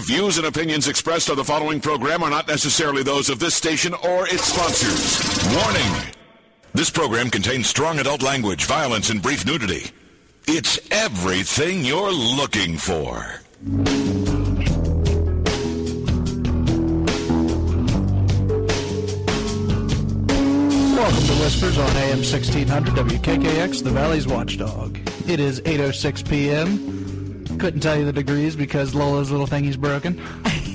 The views and opinions expressed on the following program are not necessarily those of this station or its sponsors. Warning! This program contains strong adult language, violence, and brief nudity. It's everything you're looking for. Welcome to Whispers on AM 1600 WKKX, the Valley's Watchdog. It is 8.06 p.m. Couldn't tell you the degrees because Lola's little thingy's broken.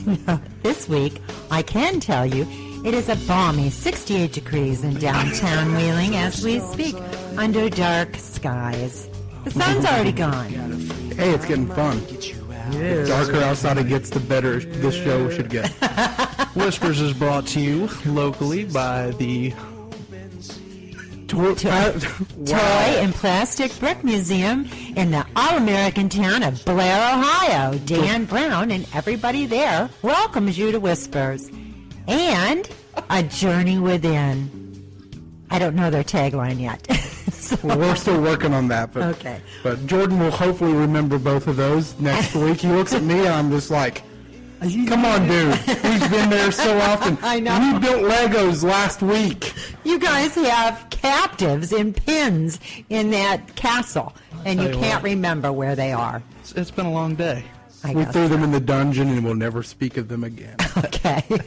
This week, I can tell you, it is a balmy 68 degrees in downtown Wheeling as we speak, under dark skies. The sun's already gone. Hey, it's getting fun. The darker outside it gets, the better this show should get. Whispers is brought to you locally by the Uh, Toy and Plastic Brick Museum in the all-American town of Bellaire, Ohio. Dan Brown and everybody there welcomes you to Whispers. And a journey within. I don't know their tagline yet. So- Well, we're still working on that, but Okay. But Jordan will hopefully remember both of those next week. He looks at me, and I'm just like, "Come on, dude. We've been there so often. I know. We built Legos last week. You guys have captives in pins in that castle, and you you can't what. remember where they are. It's, it's been a long day. I We threw them in the dungeon, and we'll never speak of them again." Okay.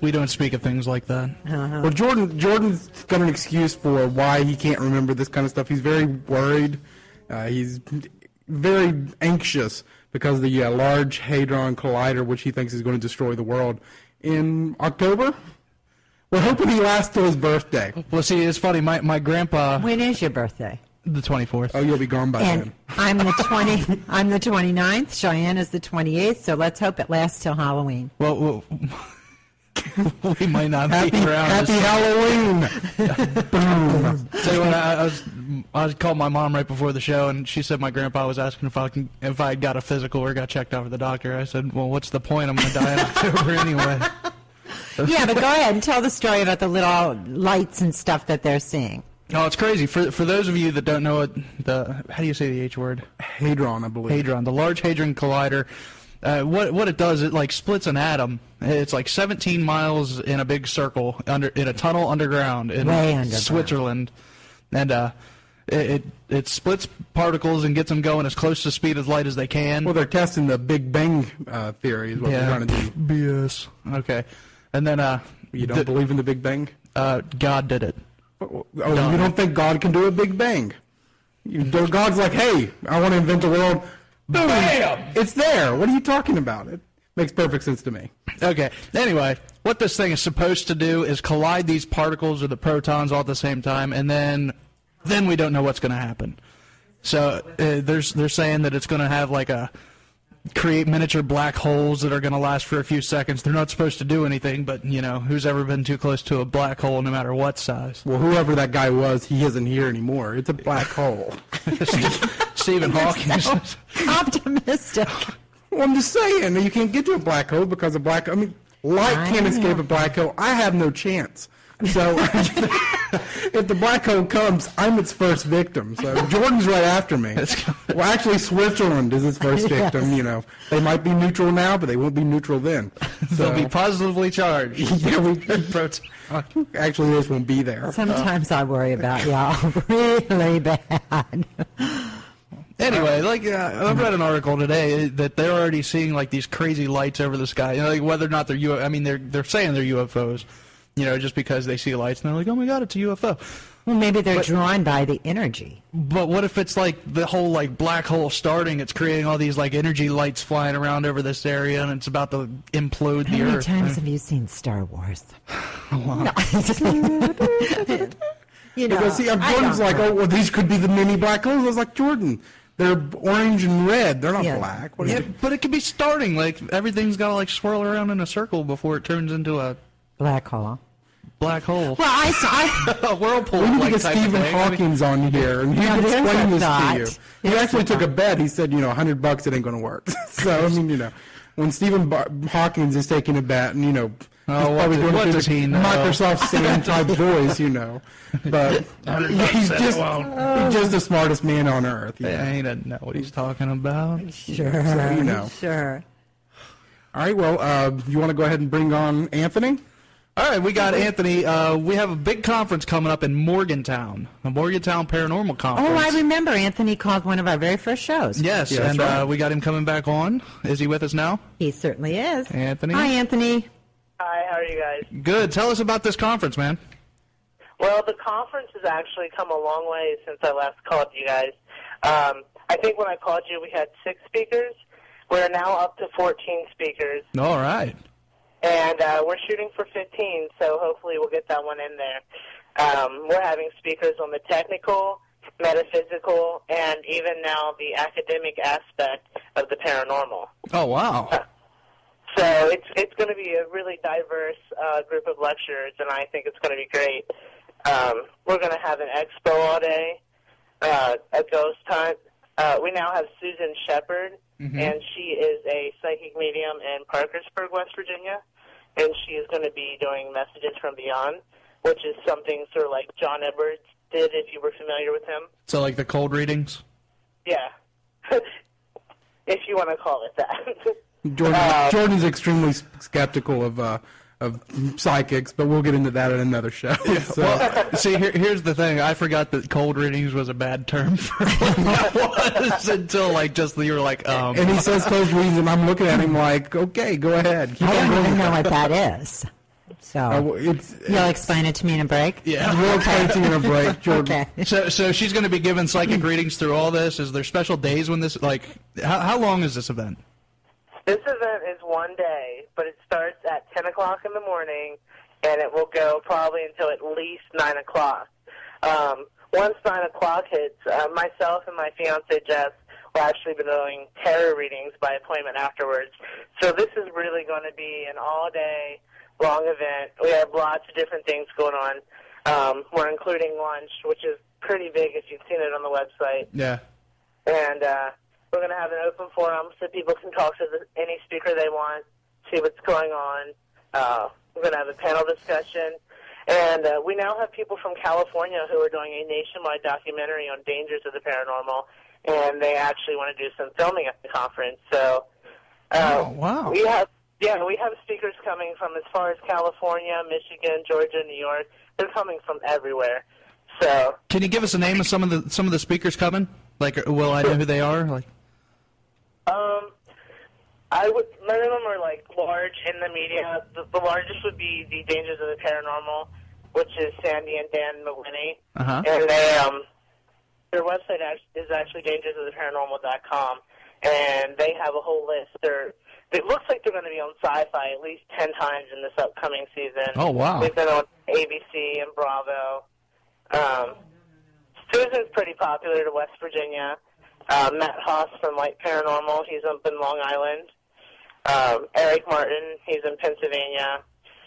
We don't speak of things like that. Well, Jordan Jordan's got an excuse for why he can't remember this kind of stuff. He's very worried. Uh, he's very anxious because of the uh, Large Hadron Collider, which he thinks is going to destroy the world in October. We're hoping he lasts till his birthday. Well, see, it's funny. My, my grandpa, when is your birthday? the 24th. Oh, you'll be gone by And then. I'm the 20. I'm the 29th. Cheyenne is the 28th. So let's hope it lasts till Halloween. Well, well we might not Happy, be around. happy Halloween! Boom. Tell you what, I, I was I called my mom right before the show, and she said my grandpa was asking if I can, if I had got a physical or got checked out for the doctor. I said, well, what's the point? I'm going to die in October anyway. Yeah, but go ahead and tell the story about the little lights and stuff that they're seeing. Oh, it's crazy. For for those of you that don't know it, the how do you say the H word? Hadron, I believe. Hadron, the Large Hadron Collider. Uh, what what it does, it like splits an atom. It's like 17 miles in a big circle under in a tunnel underground in underground. Switzerland, and uh, it, it it splits particles and gets them going as close to speed of light as they can. Well, they're testing the Big Bang uh, theory, is what they're trying to do. BS. Okay, and then uh, You don't the- believe in the Big Bang? uh, God did it. Oh, you don't think God can do a Big Bang? You, God's like, hey, I want to invent the world. Boom! Bam! It's there. What are you talking about? It makes perfect sense to me. Okay. Anyway, what this thing is supposed to do is collide these particles or the protons all at the same time, and then then we don't know what's going to happen. So uh, there's they're saying that it's going to have like a create miniature black holes that are going to last for a few seconds. They're not supposed to do anything, but you know who's ever been too close to a black hole, no matter what size. Well, whoever that guy was, he isn't here anymore. It's a black hole. Stephen Hawking. Optimistic. Well, I'm just saying, you can't get to a black hole because a black. I mean, light I can't know. escape a black hole. I have no chance. So if the black hole comes, I'm its first victim. So Jordan's right after me. Well, actually, Switzerland is its first victim. You know, they might be neutral now, but they won't be neutral then. They'll be positively charged. yeah, we, actually, this won't be there. Sometimes I worry about y'all really bad. Anyway, like uh, I read an article today that they're already seeing like these crazy lights over the sky. You know, like whether or not they're UFO. I mean, they're they're saying they're UFOs. You know, just because they see lights and they're like, oh my god, it's a UFO. Well, maybe they're drawn by the energy. But what if it's like the whole like black hole starting? It's creating all these like energy lights flying around over this area, and it's about to implode How the many times have you seen Star Wars? No. you know, Because see, I Jordan's like, know. oh, well, these could be the mini black holes. I was like, Jordan, they're orange and red. They're not Yeah. black. What Yeah, you but it could be starting. Like everything's got to like swirl around in a circle before it turns into a black hole. black hole. Well, I saw. a whirlpool. We need to get type of Stephen thing. I mean- Hawkins on here, and he Yeah, can explain this thought. to you. He There's actually a took a bet. He said, you know, a hundred bucks, it ain't going to work. so I mean, you know, when Stephen Bar- Hawkins is taking a bet, and you know, Oh, he's what probably doing what it does through he the know? Microsoft Sam type voice, you know, but he's just won't. he's just the smartest man on earth. you know. Yeah, he doesn't know what he's talking about. Sure. So, you know. Sure. All right, well, uh, you want to go ahead and bring on Anthony? All right, we got Anthony. Uh, we have a big conference coming up in Morgantown, the Morgantown Paranormal Conference. Oh, I remember Anthony called one of our very first shows. Yes, Yeah, and right. uh, we got him coming back on. Is he with us now? He certainly is. Anthony? Hi, Anthony. Hi, how are you guys? Good. Tell us about this conference, man. Well, the conference has actually come a long way since I last called you guys. Um, I think when I called you, we had six speakers. We're now up to 14 speakers, All right. and uh, we're shooting for 15, so hopefully we'll get that one in there. Um, we're having speakers on the technical, metaphysical, and even now the academic aspect of the paranormal. Oh, wow. So it's it's going to be a really diverse uh, group of lecturers, and I think it's going to be great. Um, we're going to have an expo all day, uh, a ghost hunt. Uh, we now have Susan Shepard, and she is a psychic medium in Parkersburg, West Virginia, and she is going to be doing messages from beyond, which is something sort of like John Edwards did, if you were familiar with him. So, like the cold readings? Yeah, if you want to call it that. Jordan, Uh, Jordan's extremely skeptical of uh, of psychics, but we'll get into that in another show. So- Well, see, here, here's the thing. I forgot that cold readings was a bad term for what that was until, like, just you were like, um, and he says cold readings, and I'm looking at him like, okay, go ahead. Keep I don't even know what that is. So Uh, it's, you'll explain it to me in a break. yeah. we'll explain to you in a break, Jordan. Okay. So, so she's going to be giving psychic readings through all this. Is there special days when this, like, how, how long is this event? This event is one day, but it starts at 10 o'clock in the morning, and it will go probably until at least 9 o'clock. Um, once 9 o'clock hits, uh, myself and my fiance Jess will actually be doing tarot readings by appointment afterwards. So this is really going to be an all-day long event. We have lots of different things going on. Um, we're including lunch, which is pretty big if you've seen it on the website Yeah. and uh, we're going to have an open forum so people can talk to the, any speaker they want, see what's going on. Uh, we're going to have a panel discussion, and uh, we now have people from California who are doing a nationwide documentary on dangers of the paranormal, and they actually want to do some filming at the conference. So, uh, Oh, wow. we have yeah, we have speakers coming from as far as California, Michigan, Georgia, New York. They're coming from everywhere. So Can you give us a name of some of the some of the speakers coming? Like, will I know who they are? Like, Um, I would. None of them are like large in the media. The, the largest would be the Dangers of the Paranormal, which is Sandy and Dan Malini, Uh-huh. and they um, their website is actually dangersoftheparanormal.com, and they have a whole list. They're it looks like they're going to be on Sci-Fi at least ten times in this upcoming season. Oh, wow. They've been on ABC and Bravo. Um, Susan's pretty popular to West Virginia. Uh, Matt Haas from Light Paranormal, he's up in Long Island. Um, Eric Martin, he's in Pennsylvania.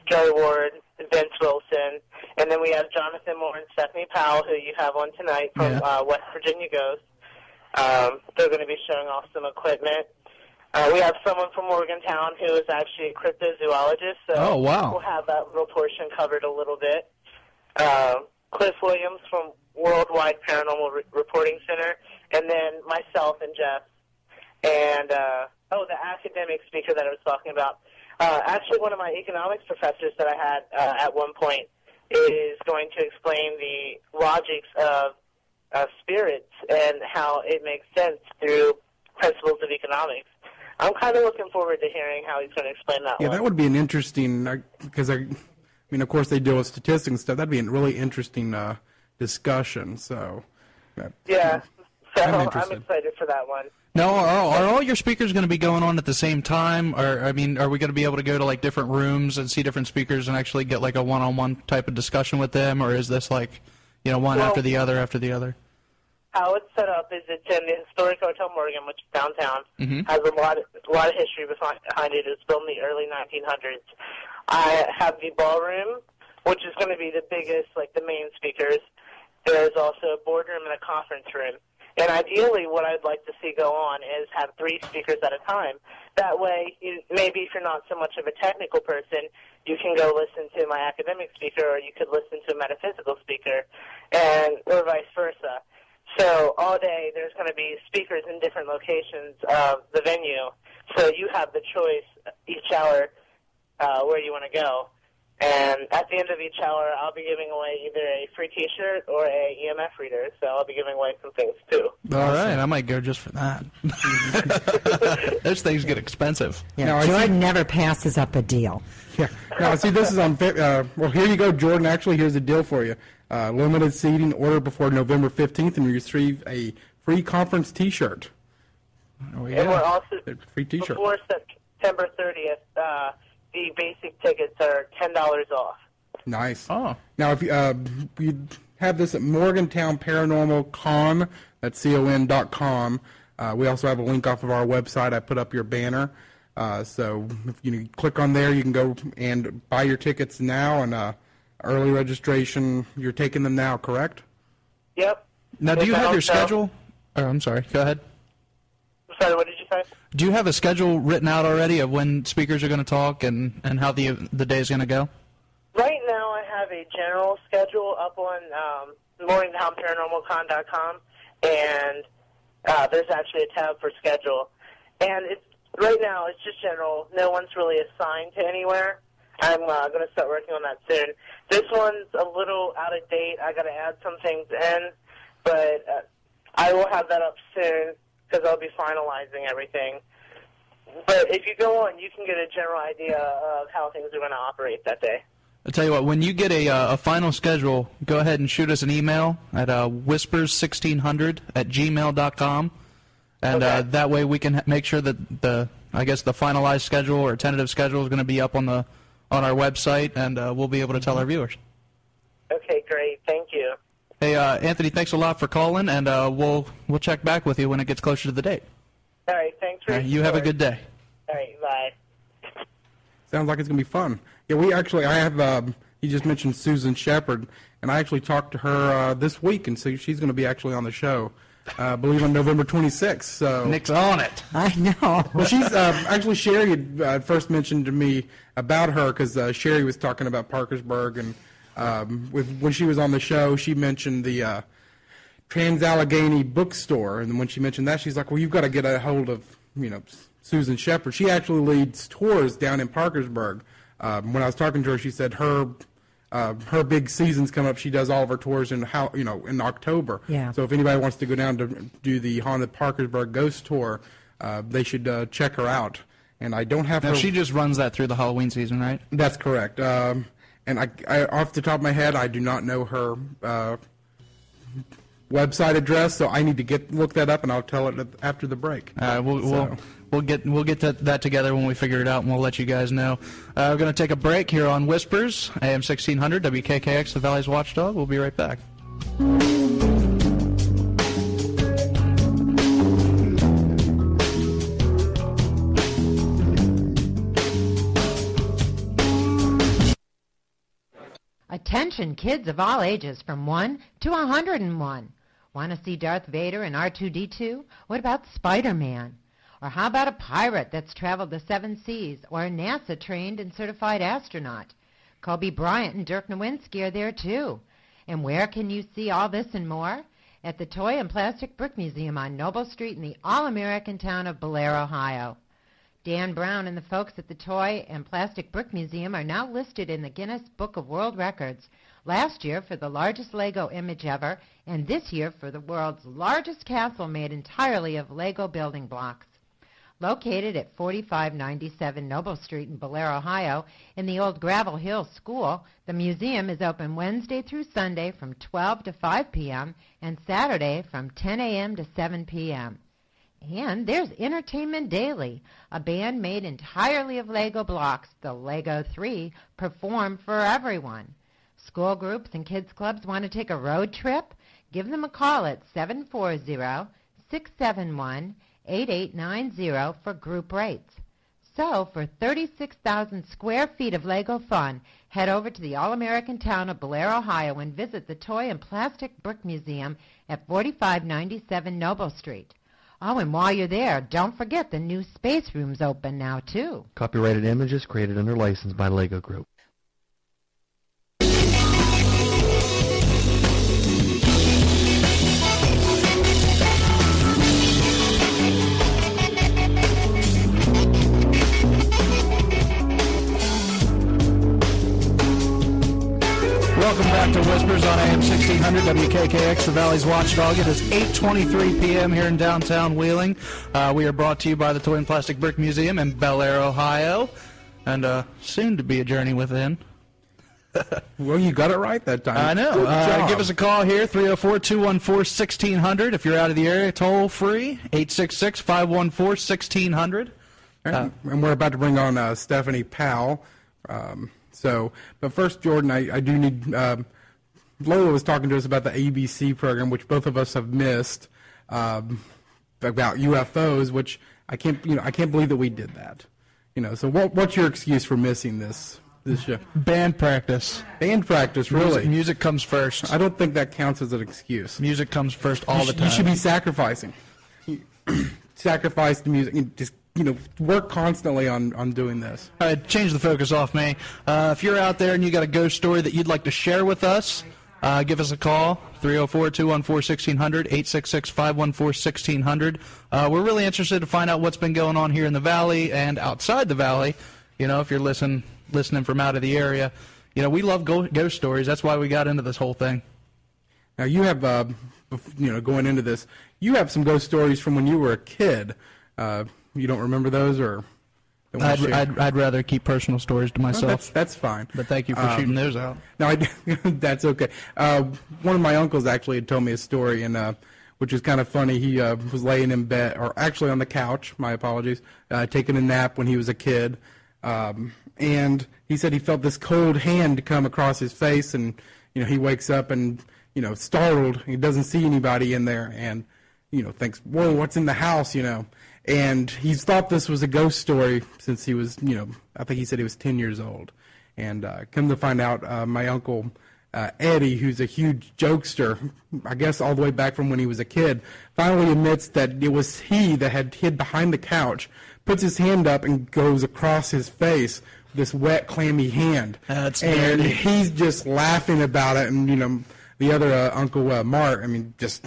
Jerry Ward, Vince Wilson, and then we have Jonathan Moore and Stephanie Powell, who you have on tonight from Yeah. uh, West Virginia Ghost. Um, they're going to be showing off some equipment. Uh, we have someone from Morgantown who is actually a cryptozoologist, so Oh, wow. we'll have that little portion covered a little bit. Uh, Cliff Williams from Worldwide Paranormal Re- Reporting Center, and then myself and Jeff. And, uh, oh, the academic speaker that I was talking about. Uh, actually, one of my economics professors that I had uh, at one point is going to explain the logics of uh, spirits and how it makes sense through principles of economics. I'm kind of looking forward to hearing how he's going to explain that Yeah, one. that would be an interesting because I, I mean, of course they deal with statistics and stuff. That'd be a really interesting uh, discussion. So, uh, yeah, so I'm I'm, excited for that one. no, are, are all your speakers going to be going on at the same time? Or, I mean, are we going to be able to go to like different rooms and see different speakers and actually get like a one-on-one type of discussion with them, or is this like, you know, one Well- after the other after the other? how it's set up is it's in the historic Hotel Morgan, which is downtown. Mm-hmm. Has a lot, of, a lot of history behind behind it. It was built in the early 1900s. I have the ballroom, which is going to be the biggest, like the main speakers. There's also a boardroom and a conference room. And ideally, what I'd like to see go on is have three speakers at a time. That way, you, maybe if you're not so much of a technical person, you can go listen to my academic speaker, or you could listen to a metaphysical speaker, and or vice versa. So all day, there's going to be speakers in different locations of the venue. So you have the choice each hour uh, where you want to go. And at the end of each hour, I'll be giving away either a free T-shirt or a EMF reader. So I'll be giving away some things too. All right, I might go just for that. Those things get expensive. Yeah, Now, I see- Jordan never passes up a deal. Yeah. Now, see, this is on. Uh, well, here you go, Jordan. Actually, here's a deal for you. Uh, limited seating. Order before November 15th, and you receive a free conference T-shirt. Oh, yeah. And we're also A free T-shirt. before September 30th. Uh, the basic tickets are ten dollars off. Nice. Oh. Now, if you, uh, we have this at Morgantown Paranormal Con, that's C-O-N dot com. Uh, we also have a link off of our website. I put up your banner. Uh, so if you click on there, you can go and buy your tickets now. And uh, early registration, you're taking them now, correct? Yep. Now, do you And have your also- schedule? Oh, I'm sorry. Go ahead. Sorry, what did you say? Do you have a schedule written out already of when speakers are going to talk and, and how the the day is going to go? Right now, I have a general schedule up on um, morgantownparanormalcon.com, and uh, there's actually a tab for schedule. And it's right now it's just general. No one's really assigned to anywhere. I'm uh, going to start working on that soon. This one's a little out of date. I got to add some things in, but uh, I will have that up soon because I'll be finalizing everything. But if you go on, you can get a general idea of how things are going to operate that day. I'll tell you what, when you get a, uh, a final schedule, go ahead and shoot us an email at uh, whispers1600 at gmail.com. And uh, Okay. that way we can make sure that the, I guess, the finalized schedule or tentative schedule is going to be up on the on our website, and uh, we'll be able to tell our viewers. Okay, great. Thank you. Hey, uh, Anthony, thanks a lot for calling, and uh, we'll we'll check back with you when it gets closer to the date. All right, thanks for Uh, you have a good day. All right, bye. Sounds like it's gonna be fun. Yeah, we actually, I have. Um, you just mentioned Susan Shepard, and I actually talked to her uh, this week, and so she's going to be actually on the show. Uh, I believe on November 26th. So Nick's on it. I know. Well, she's uh, actually Sherry had uh, first mentioned to me about her because uh, Sherry was talking about Parkersburg, and um, with when she was on the show, she mentioned the uh, Trans Allegheny bookstore, and when she mentioned that, she's like, "Well, you've got to get a hold of you know Susan Shepard. She actually leads tours down in Parkersburg." Um, when I was talking to her, she said her. Uh, her big season's come up. She does all of her tours in how you know in October. Yeah. So if anybody wants to go down to do the haunted Parkersburg ghost tour, uh, they should uh, check her out. And I don't have Now, her. she just runs that through the Halloween season, right? That's correct. Um, and I, I, off the top of my head, I do not know her uh, website address, so I need to get look that up, and I'll tell it after the break. Uh, we'll, So- we'll we'll get we'll get to that together when we figure it out, and we'll let you guys know. Uh, we're going to take a break here on Whispers, AM 1600 WKKX, the Valley's Watchdog. We'll be right back. Attention kids of all ages from 1 to 101. Want to see Darth Vader and R2D2? What about Spider-Man? Or how about a pirate that's traveled the seven seas or a NASA trained and certified astronaut? Kobe Bryant and Dirk Nowitzki are there too. And where can you see all this and more? At the Toy and Plastic Brick Museum on Noble Street in the all-American town of Bellaire, Ohio. Dan Brown and the folks at the Toy and Plastic Brick Museum are now listed in the Guinness Book of World Records. Last year for the largest Lego image ever, and this year for the world's largest castle made entirely of Lego building blocks. Located at 4597 Noble Street in Bellaire, Ohio, in the old Gravel Hill School, the museum is open Wednesday through Sunday from 12 to 5 p.m. and Saturday from 10 a.m. to 7 p.m. And there's Entertainment Daily, a band made entirely of Lego blocks, the Lego 3, perform for everyone. School groups and kids clubs want to take a road trip? Give them a call at 740 671 8890 for group rates. So, for 36,000 square feet of Lego fun, head over to the all-American town of Bellaire, Ohio and visit the Toy and Plastic Brick Museum at 4597 Noble Street. Oh, and while you're there, don't forget the new space room's open now, too. Copyrighted images created under license by Lego Group. Welcome back to Whispers on AM 1600 WKKX, the Valley's Watchdog. It is 8:23 p.m. here in downtown Wheeling. Uh, we are brought to you by the Toy and Plastic Brick Museum in Bellaire, Ohio, and uh, soon to be a journey within. Well, you got it right that time. I know. Uh, give us a call here, 304-214-1600. If you're out of the area, toll free, 866-514-1600. and we're about to bring on uh, Stephanie Powell. Um, so, but first, Jordan, I, I do need. Um, Lola was talking to us about the ABC program, which both of us have missed, um, about UFOs, which I can't, you know, I can't believe that we did that. You know, so what, what's your excuse for missing this this show? Band practice. Band practice, really? music comes first. I don't think that counts as an excuse. Music comes first all you, the time. you should be sacrificing. Sacrifice the music. Just you know work constantly on on doing this. All right, change the focus off me. Uh, if you're out there and you got a ghost story that you'd like to share with us, uh, give us a call 304-214-1600, 866-514-1600. Uh, we're really interested to find out what's been going on here in the valley and outside the valley. You know, if you're listen, listening from out of the area, you know, we love go- ghost stories. That's why we got into this whole thing. Now you have, uh, you know, going into this, you have some ghost stories from when you were a kid. Uh, you don't remember those, or I'd. I'd, I'd rather keep personal stories to myself. that's that's fine. but thank you for Um, shooting those out. No, I, that's okay. Uh, one of my uncles actually had told me a story, and uh, which was kind of funny. He uh, was laying in bed, or actually on the couch. My apologies, uh, taking a nap when he was a kid, um, and he said he felt this cold hand come across his face, and you know he wakes up and you know startled. He doesn't see anybody in there, and you know thinks, "Whoa, what's in the house?" You know. And he's thought this was a ghost story since he was, you know, I think he said he was 10 years old. And uh, come to find out, uh, my uncle uh, Eddie, who's a huge jokester, I guess all the way back from when he was a kid, finally admits that it was he that had hid behind the couch, puts his hand up and goes across his face, this wet, clammy hand. That's and dirty. he's just laughing about it. And, you know, the other uh, Uncle uh, Mark, I mean, just.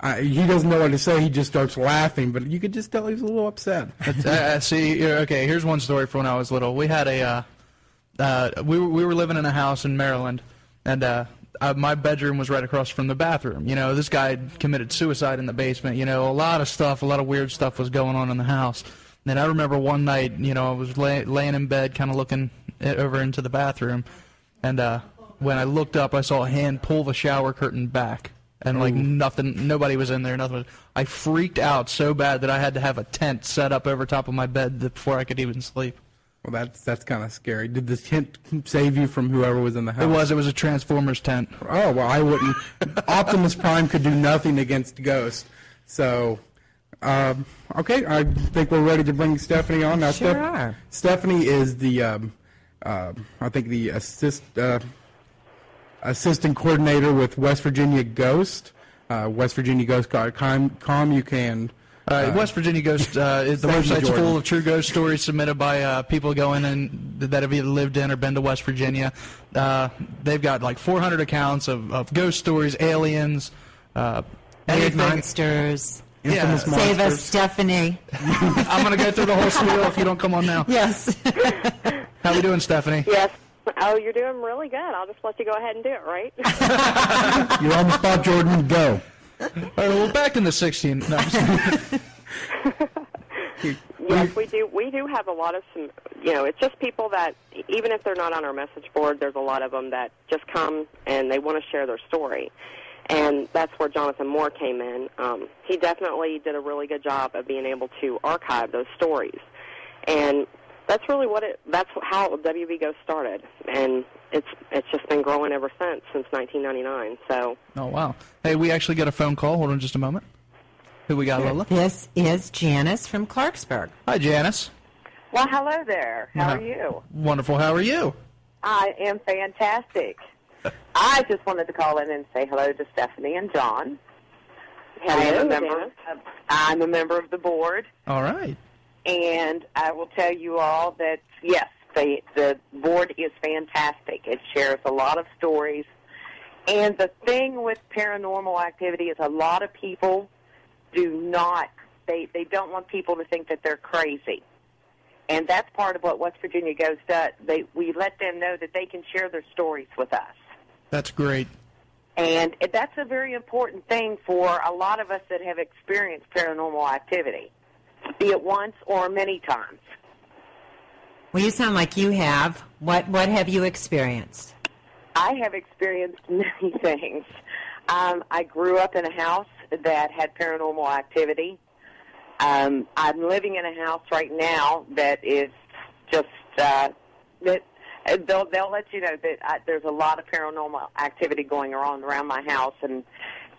Uh, he doesn't know what to say. He just starts laughing, but you could just tell he was a little upset. uh, uh, see, okay, here's one story from when I was little. We had a, uh, uh, we, were, we were living in a house in Maryland, and uh, uh, my bedroom was right across from the bathroom. You know, this guy committed suicide in the basement. You know, a lot of stuff, a lot of weird stuff was going on in the house. And I remember one night, you know, I was lay, laying in bed, kind of looking over into the bathroom, and uh, when I looked up, I saw a hand pull the shower curtain back. And like nothing, nobody was in there. Nothing. Was, I freaked out so bad that I had to have a tent set up over top of my bed before I could even sleep. Well, that's that's kind of scary. Did the tent save you from whoever was in the house? It was. It was a Transformers tent. Oh well, I wouldn't. Optimus Prime could do nothing against Ghost. So, um, okay, I think we're ready to bring Stephanie on now. Sure are. Stephanie is the, um, uh, I think the assist uh, assistant coordinator with West Virginia Ghost. Uh, West Virginia Ghost com. com you can. Uh, West Virginia Ghost. Uh, is the Thank website's Jordan. full of true ghost stories submitted by uh, people going and that have either lived in or been to West Virginia. Uh, they've got like 400 accounts of, of ghost stories, aliens, uh, Weird anything. monsters. Yeah. Save us, Stephanie. I'm gonna go through the whole spiel if you don't come on now. Yes. How are we doing, Stephanie? Yes. Oh, you're doing really good. I'll just let you go ahead and do it, right? You're on the spot, Jordan. Go. All right, well, back in the 16. No, yes, we do. We do have a lot of some. You know, it's just people that even if they're not on our message board, there's a lot of them that just come and they want to share their story. And that's where Jonathan Moore came in. Um, he definitely did a really good job of being able to archive those stories, and that's really what it. That's how WV Ghost started, and it's it's just been growing ever since since 1999. So. oh wow. Hey, we actually got a phone call. Hold on just a moment. Who we got, Lola? this is Janice from Clarksburg. Hi, Janice. Well, hello there. How are Uh-huh. you? Wonderful. How are you? I am fantastic. I just wanted to call in and say hello to Stephanie and John. I am Hello, a member. Of, I'm a member of the board, All right. And I will tell you all that yes, the the board is fantastic. It shares a lot of stories, and the thing with paranormal activity is a lot of people do not they they don't want people to think that they're crazy. And that's part of what West Virginia Ghost does. They we let them know that they can share their stories with us. That's great. And that's a very important thing for a lot of us that have experienced paranormal activity, be it once or many times. Well, you sound like you have. What What have you experienced? I have experienced many things. Um, I grew up in a house that had paranormal activity. Um, I'm living in a house right now that is just uh, that uh, they'll they'll let you know that I, there's a lot of paranormal activity going on around my house, and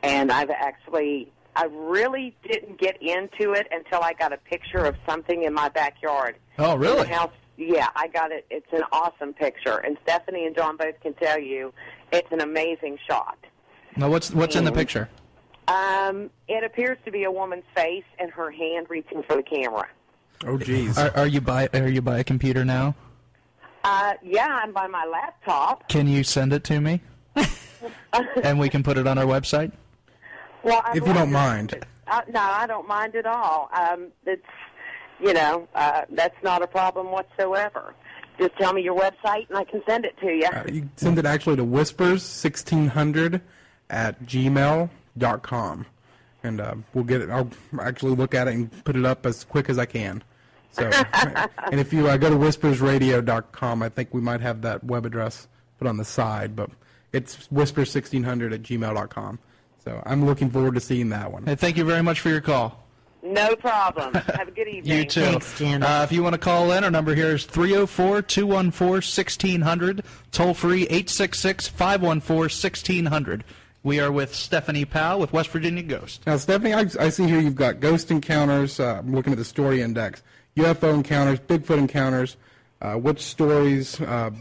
and I've actually I really didn't get into it until I got a picture of something in my backyard. Oh, really? house, yeah, I got it. It's an awesome picture, and Stephanie and John both can tell you it's an amazing shot. Now, what's what's in the picture? Um, it appears to be a woman's face and her hand reaching for the camera. Oh, geez. Are, are you by Are you by a computer now? Uh, yeah, I'm by my laptop. Can you send it to me, and we can put it on our website? Well, I'd If you don't mind. Uh, no, I don't mind at all. Um, it's, you know, uh, that's not a problem whatsoever. Just tell me your website and I can send it to you. Uh, you send it actually to whispers1600 at gmail.com. And uh, we'll get it. I'll actually look at it and put it up as quick as I can. So, and if you uh, go to whispersradio.com, I think we might have that web address put on the side, but it's whispers1600 at gmail.com. So I'm looking forward to seeing that one. Hey, thank you very much for your call. no problem. Have a good evening. You too. Thanks, Janice. Uh, if you want to call in, our number here is 304 214 1600. Toll free 866 514 1600. We are with Stephanie Powell with West Virginia Ghost. Now, Stephanie, I, I see here you've got ghost encounters. Uh, I'm looking at the story index. UFO encounters, Bigfoot encounters. Uh, what stories, uh,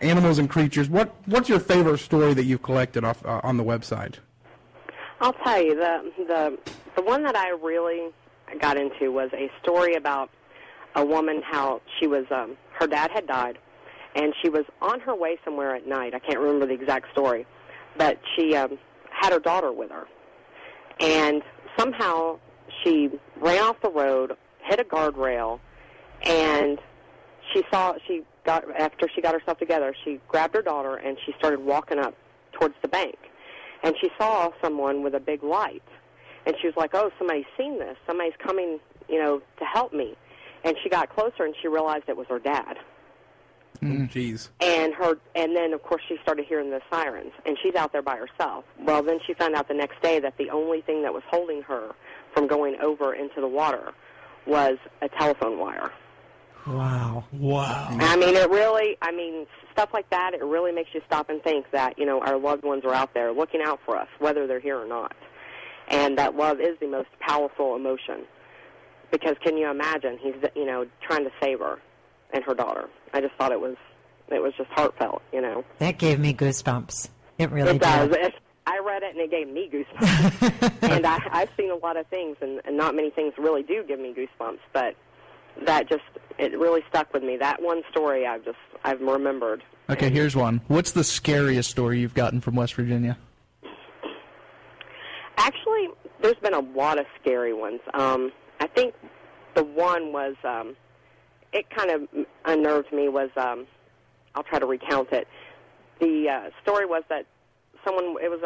animals and creatures? What What's your favorite story that you've collected off uh, on the website? I'll tell you the the the one that I really got into was a story about a woman how she was um her dad had died and she was on her way somewhere at night. I can't remember the exact story, but she um had her daughter with her. And somehow she ran off the road, hit a guardrail, and she saw she got after she got herself together, she grabbed her daughter and she started walking up towards the bank and she saw someone with a big light. And she was like oh somebody's seen this. Somebody's coming you know to help me. And she got closer and she realized it was her dad. Mm-hmm. Oh, Jeez. and her and then of course she started hearing the sirens. And she's out there by herself. Well then she found out the next day that the only thing that was holding her from going over into the water was a telephone wire Wow. Wow. I mean, it really, I mean, stuff like that, it really makes you stop and think that, you know, our loved ones are out there looking out for us, whether they're here or not. And that love is the most powerful emotion. Because can you imagine, he's, you know, trying to save her and her daughter. I just thought it was, it was just heartfelt, you know. That gave me goosebumps. It really it does. did. I read it and it gave me goosebumps. and I, I've seen a lot of things, and, and not many things really do give me goosebumps. But that just it really stuck with me. That one story I've just I've remembered. Okay, here's one. What's the scariest story you've gotten from West Virginia? Actually, there's been a lot of scary ones. Um, I think the one was um, it kind of unnerved me. Was um, I'll try to recount it. The uh, story was that someone it was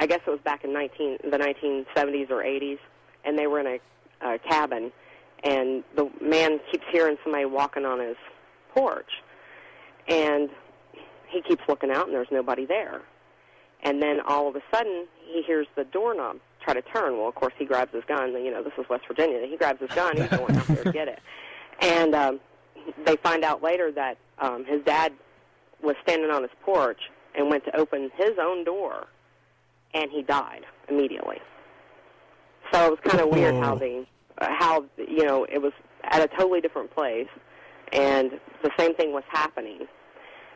I guess it was back in 19 the 1970s or 80s, and they were in a, a cabin, and the man keeps hearing somebody walking on his porch, and he keeps looking out, and there's nobody there. And then all of a sudden, he hears the doorknob try to turn. Well, of course, he grabs his gun. You know, this is West Virginia. He grabs his gun. He's going out there to get it. And um, they find out later that um, his dad was standing on his porch and went to open his own door, and he died immediately. So it was kind of weird how the uh, how you know it was at a totally different place, and the same thing was happening.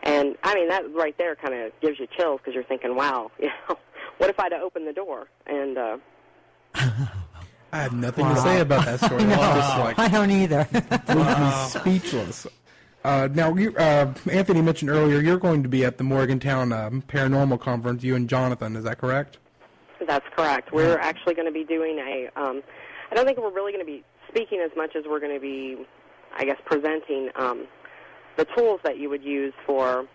And I mean, that right there kind of gives you chills because you're thinking, wow, you know, what if I'd have opened the door? And uh, I have nothing to say about that story. No, I'm like I don't either. completely speechless. Uh, now, you, uh, Anthony mentioned earlier you're going to be at the Morgantown um, Paranormal Conference. You and Jonathan, is that correct? That's correct. We're actually going to be doing a. Um, I don't think we're really going to be speaking as much as we're going to be, I guess, presenting um, the tools that you would use for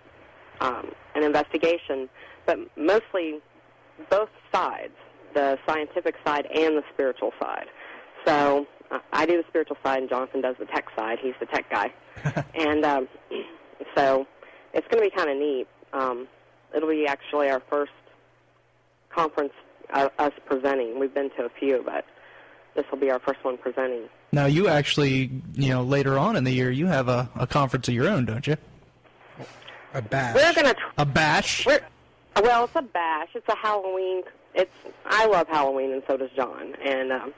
um, an investigation, but mostly both sides, the scientific side and the spiritual side. So uh, I do the spiritual side, and Jonathan does the tech side. He's the tech guy, and um, so it's going to be kind of neat. Um, it'll be actually our first conference uh, us presenting. We've been to a few, but this will be our first one presenting. Now, you actually, you know, later on in the year, you have a, a conference of your own, don't you? A bash. We're gonna. A bash? We're, well, it's a bash. It's a Halloween. It's. I love Halloween, and so does John, and um,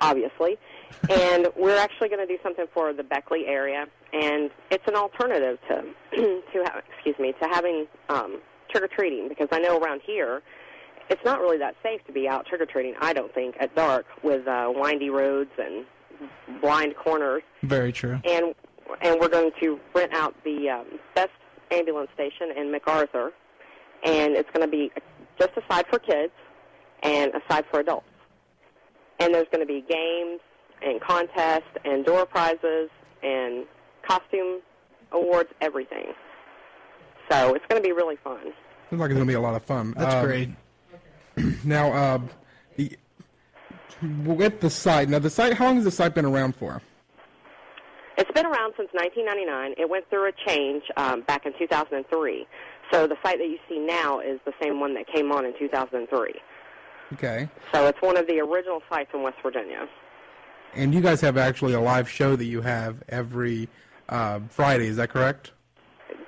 obviously. and we're actually going to do something for the Beckley area, and it's an alternative to to ha- excuse me to having um, trick or treating because I know around here it's not really that safe to be out trick or treating. I don't think at dark with uh, windy roads and blind corners Very true. and and we're going to rent out the um, best ambulance station in MacArthur, and it's going to be just a side for kids and a side for adults. And there's going to be games and contests and door prizes and costume awards, everything. So it's going to be really fun. Seems like it's going to be a lot of fun. That's Um, great. Now, uh, the, with the site, now the site, how long has the site been around for? It's been around since 1999. It went through a change um, back in 2003. So the site that you see now is the same one that came on in 2003. Okay. So it's one of the original sites in West Virginia. And you guys have actually a live show that you have every uh, Friday, is that correct?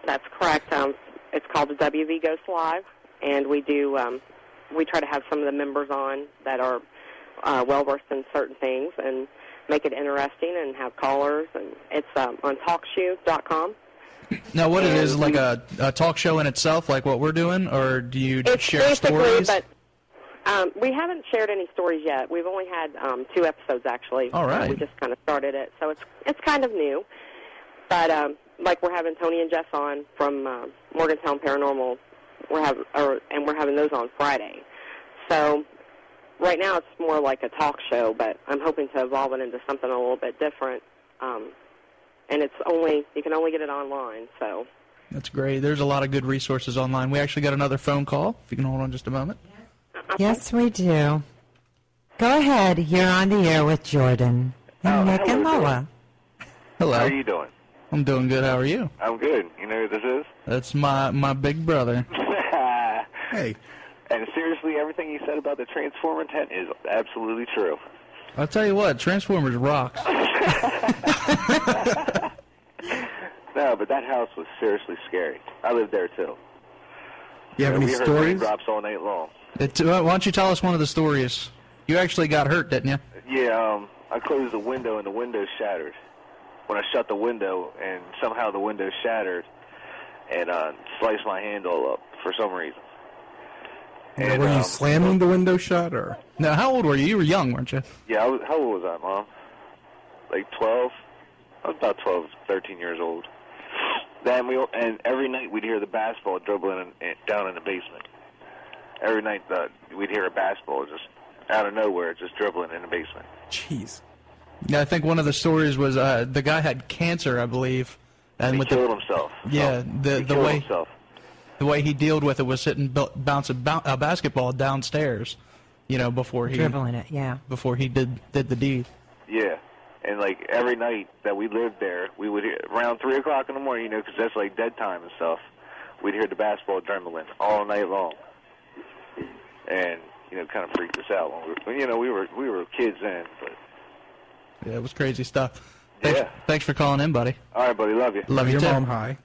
That's correct. Um, it's called the WV Ghost Live, and we do um, we try to have some of the members on that are uh, well versed in certain things and make it interesting and have callers. And it's um, on TalkShoe.com. Now, what it is, like a, a talk show in itself, like what we're doing, or do you It's share basically, stories? but um, we haven't shared any stories yet. We've only had um, two episodes actually. All right. Uh, we just kind of started it, so it's it's kind of new. But um, like we're having Tony and Jess on from uh, Morgantown Paranormal. We're having, or, and we're having those on Friday. So right now it's more like a talk show, but I'm hoping to evolve it into something a little bit different. Um, and it's only you can only get it online. So That's great. There's a lot of good resources online. We actually got another phone call. If you can hold on just a moment. yes, we do. Go ahead. You're on the air with Jordan and Nick and Lola. Hello. How are you doing? I'm doing good. How are you? I'm good. You know who this is? That's my my big brother. Hey. And seriously, everything you said about the Transformer tent is absolutely true. I'll tell you what, Transformers rocks. No, but that house was seriously scary. I lived there too. You have And any we heard stories? raindrops all night long. It, uh, why don't you tell us one of the stories? You actually got hurt, didn't you? Yeah, um, I closed the window and the window shattered. When I shut the window, and somehow the window shattered and uh, sliced my hand all up for some reason. And, were you um, slamming the window shut, or? Now, how old were you? You were young, weren't you? Yeah, I was, how old was I, Mom? Like 12? I was about 12, 13 years old. Then we and every night we'd hear the basketball dribbling in, in, down in the basement. Every night uh, we'd hear a basketball just out of nowhere, just dribbling in the basement. Jeez. Yeah, I think one of the stories was uh, the guy had cancer, I believe, and he with killed the himself. yeah the he the way himself. The way he dealt with it was sitting bu- bouncing bou- a basketball downstairs, you know, before he Dribbling it, yeah. before he did did the deed. Yeah, and like every night that we lived there, we would hear around three o'clock in the morning, you know, because that's like dead time and stuff. We'd hear the basketball dribbling all night long, and you know, kind of freaked us out. When we were, you know, we were we were kids then, but Yeah, it was crazy stuff. Thanks, Yeah. thanks for calling in, buddy. all right, buddy, love you. Love you Your too. mom, hi.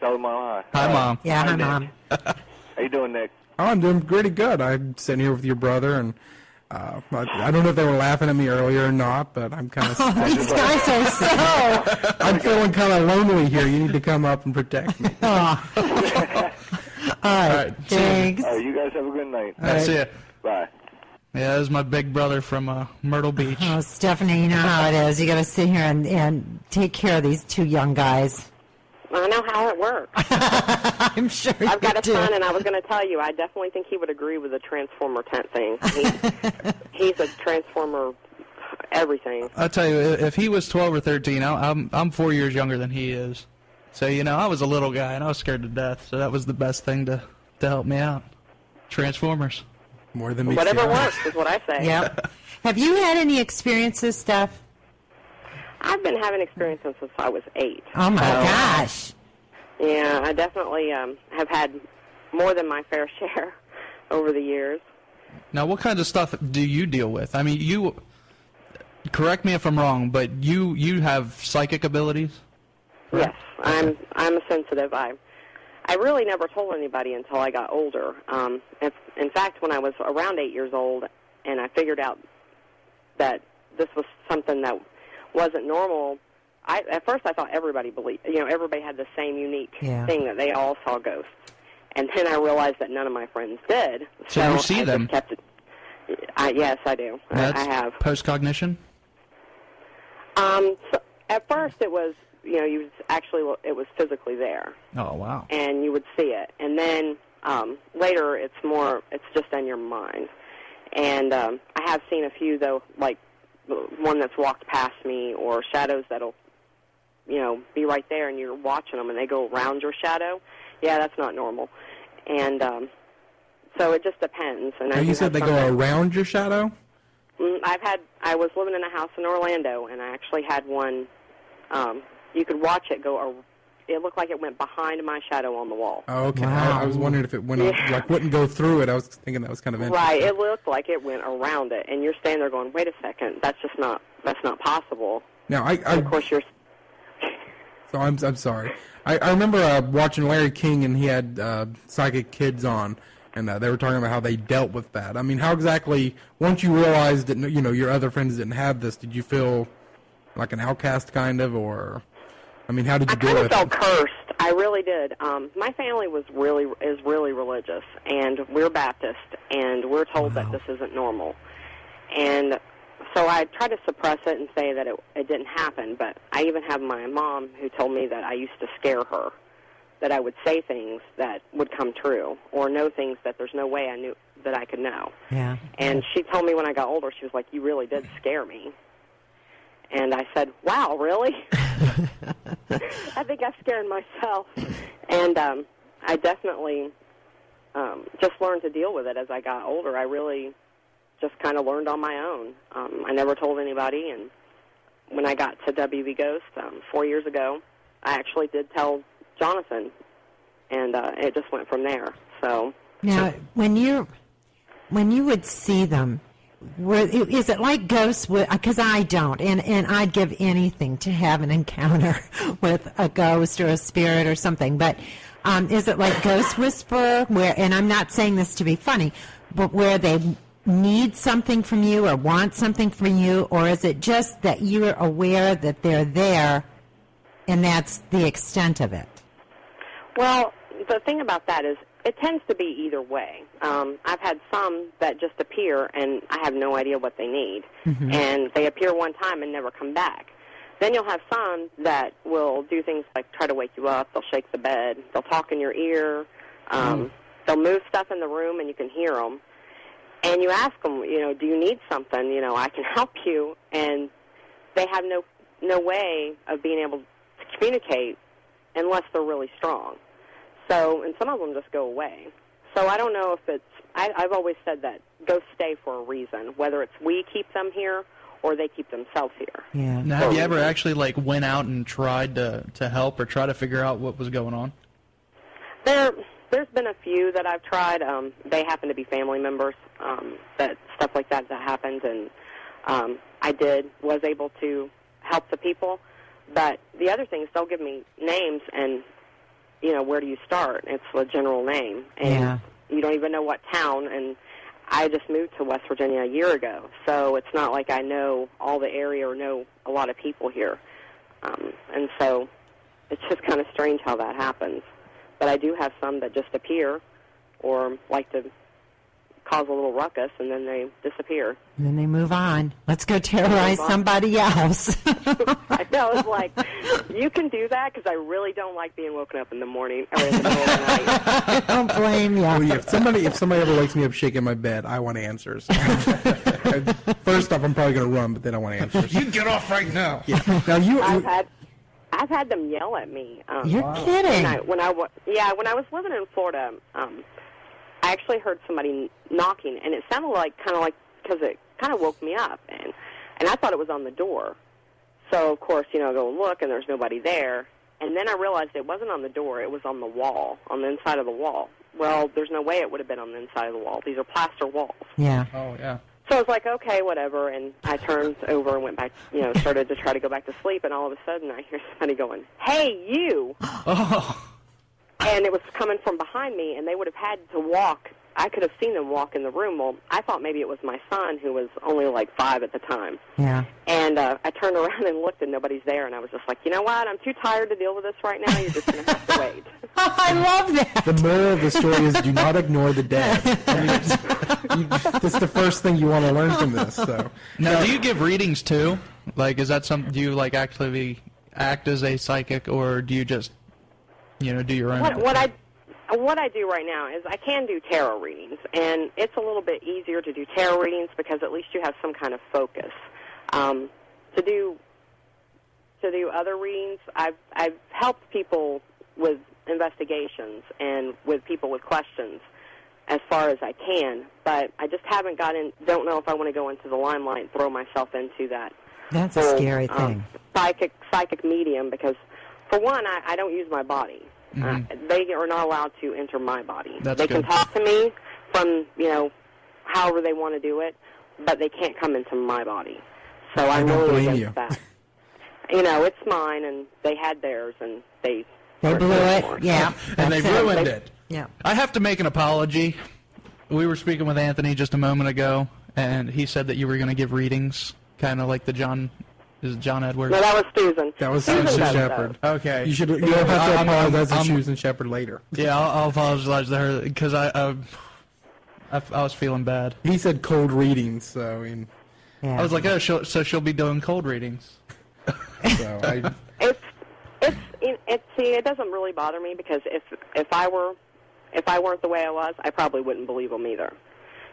Tell them mom hi. Hi, mom. Yeah, hi, Nick. Mom. How you doing, Nick? Oh, I'm doing pretty good. I'm sitting here with your brother, and Uh, I, I don't know if they were laughing at me earlier or not, but I'm kind of. These guys are so. I'm feeling kind of lonely here. You need to come up and protect me. All right, see thanks. All right, you guys have a good night. That's it. Bye. Yeah, that was my big brother from uh, Myrtle Beach. Oh, Stephanie, you know how it is. You got to sit here and, and take care of these two young guys. I know how it works. I'm sure I've got a do. son, and I was going to tell you, I definitely think he would agree with the transformer tent thing. He, he's a transformer, everything. I'll tell you, if he was 12 or 13, I- I'm I'm four years younger than he is. So you know, I was a little guy and I was scared to death. So that was the best thing to to help me out. Transformers. More than me. Whatever works is what I say. Yep. Have you had any experiences, Steph? I've been having experiences since I was eight. Oh my So, gosh. Yeah, I definitely um, have had more than my fair share over the years. Now, what kinds of stuff do you deal with? I mean, you. Correct me if I'm wrong, but you you have psychic abilities. Yes, I'm I'm a sensitive. I I really never told anybody until I got older. Um, if, in fact, when I was around eight years old, and I figured out that this was something that wasn't normal. I, at first, I thought everybody believed. You know, everybody had the same unique Yeah. thing that they all saw ghosts. And then I realized that none of my friends did. So you see I them. Kept it. I, yes, I do. I, That's I have. postcognition. Um, so at first, it was you know you actually it was physically there, Oh wow. and you would see it, and then um, later it's more it's just in your mind. And um, I have seen a few though, like one that's walked past me, or shadows that'll you know be right there, and you're watching them, and they go around your shadow. Yeah, that's not normal. And um, so it just depends. And I you said they go around your shadow. Mm, I've had. I was living in a house in Orlando, and I actually had one. Um, you could watch it go. Ar- It looked like it went behind my shadow on the wall. Oh, okay. Wow. I, I was wondering if it went Yeah. like wouldn't go through it. I was thinking that was kind of interesting. Right. It looked like it went around it, and you're standing there going, "Wait a second, that's just not. That's not possible." Now I, I Of course, you're. So I'm I'm sorry. I, I remember uh, watching Larry King and he had uh, psychic kids on, and uh, they were talking about how they dealt with that. I mean, how exactly once you realized that you know your other friends didn't have this, did you feel like an outcast kind of, or I mean, how did I you deal kind of with felt cursed. I really did. Um, my family was really is really religious, and we're Baptist, and we're told that this isn't normal. And so I tried to suppress it and say that it, it didn't happen. But I even have my mom who told me that I used to scare her, that I would say things that would come true, or know things that there's no way I knew that I could know. Yeah. And she told me when I got older, she was like, "You really did scare me." And I said, "Wow, really?" I think I scared myself, and um, I definitely um, just learned to deal with it as I got older. I really just kind of learned on my own. Um, I never told anybody, and when I got to WV Ghost um, four years ago, I actually did tell Jonathan, and uh, it just went from there. So Now, when you when you would see them, were, is it like ghosts? Because I don't, and and I'd give anything to have an encounter with a ghost or a spirit or something. But um, is it like Ghost Whisperer, where? And I'm not saying this to be funny, but where they need something from you or want something from you, or is it just that you are aware that they're there, and that's the extent of it? Well, the thing about that is it tends to be either way. Um, I've had some that just appear and I have no idea what they need, and they appear one time and never come back. Then you'll have some that will do things like try to wake you up. They'll shake the bed. They'll talk in your ear. Um, They'll move stuff in the room and you can hear them. And you ask them, you know, do you need something? You know, I can help you. And they have no no way of being able to communicate unless they're really strong. So, and some of them just go away. So I don't know if it's. I, I've always said that ghosts stay for a reason, whether it's we keep them here or they keep themselves here. Yeah. Now, have you ever actually like went out and tried to to help or try to figure out what was going on? There, there's been a few that I've tried. Um, they happen to be family members. Um, that stuff like that that happened, and um, I did was able to help the people. But the other things, they'll give me names, and you know where do you start? It's a general name, and Yeah. you don't even know what town. And I just moved to West Virginia a year ago, so it's not like I know all the area or know a lot of people here. Um, and so it's just kind of strange how that happens. But I do have some that just appear or like to cause a little ruckus and then they disappear. And then they move on. Let's go terrorize somebody else. I know, it's like, you can do that because I really don't like being woken up in the morning or in the middle of the night. I don't blame you. Oh, yeah, if somebody if somebody ever wakes me up shaking my bed, I want answers. First off, I'm probably going to run, but then I want answers. You get off right now. Yeah. Now you, I've had I've had them yell at me. Um, You're When kidding. I, when I wa- yeah, when I was living in Florida, um, I actually heard somebody knocking, and it sounded like kind of like because it kind of woke me up, and and I thought it was on the door. So of course, you know, I go look, and there's nobody there. And then I realized it wasn't on the door; it was on the wall, on the inside of the wall. Well, there's no way it would have been on the inside of the wall. These are plaster walls. Yeah. Oh yeah. So I was like, okay, whatever. And I turned over and went back, you know, started to try to go back to sleep. And all of a sudden, I hear somebody going, "Hey, you!" Oh. And it was coming from behind me, and they would have had to walk. I could have seen them walk in the room. Well, I thought maybe it was my son, who was only like five at the time. Yeah. And uh, I turned around and looked, and nobody's there. And I was just like, you know what? I'm too tired to deal with this right now. You're just going to have to wait. I love that. the moral of the story is do not ignore the dead. I mean, it's- you- that's the first thing you want to learn from this. So Now, do you give readings too? Like, is that some? Do you like actually act as a psychic, or do you just, you know, do your own? What, what I what I do right now is I can do tarot readings, and it's a little bit easier to do tarot readings because at least you have some kind of focus. Um, to do to do other readings, I've I've helped people with investigations and with people with questions as far as I can, but I just haven't gotten. Don't know if I want to go into the limelight and throw myself into that That's a whole, scary um, thing. psychic psychic medium because, for one, I, I don't use my body. Uh, they are not allowed to enter my body. Mm-hmm. That's they good. can talk to me from you know, however they want to do it, but they can't come into my body. So I'm don't really blame against you. that. You know, it's mine, and they had theirs, and they They blew it. for Yeah. and they it. ruined They- it. Yeah. I have to make an apology. We were speaking with Anthony just a moment ago, and he said that you were going to give readings, kind of like the John, is it John Edwards? No, that was Susan. that was Susan Susan Shepard. Okay. You should you'll have to I'm- apologize to Susan Shepard later. Yeah, I'll, I'll apologize to her because I, uh, I, I was feeling bad. He said cold readings, so I mean, Yeah. I was like, oh, she'll, so she'll be doing cold readings. so I, It's it's it, it see it doesn't really bother me because if if I were if I weren't the way I was, I probably wouldn't believe them either.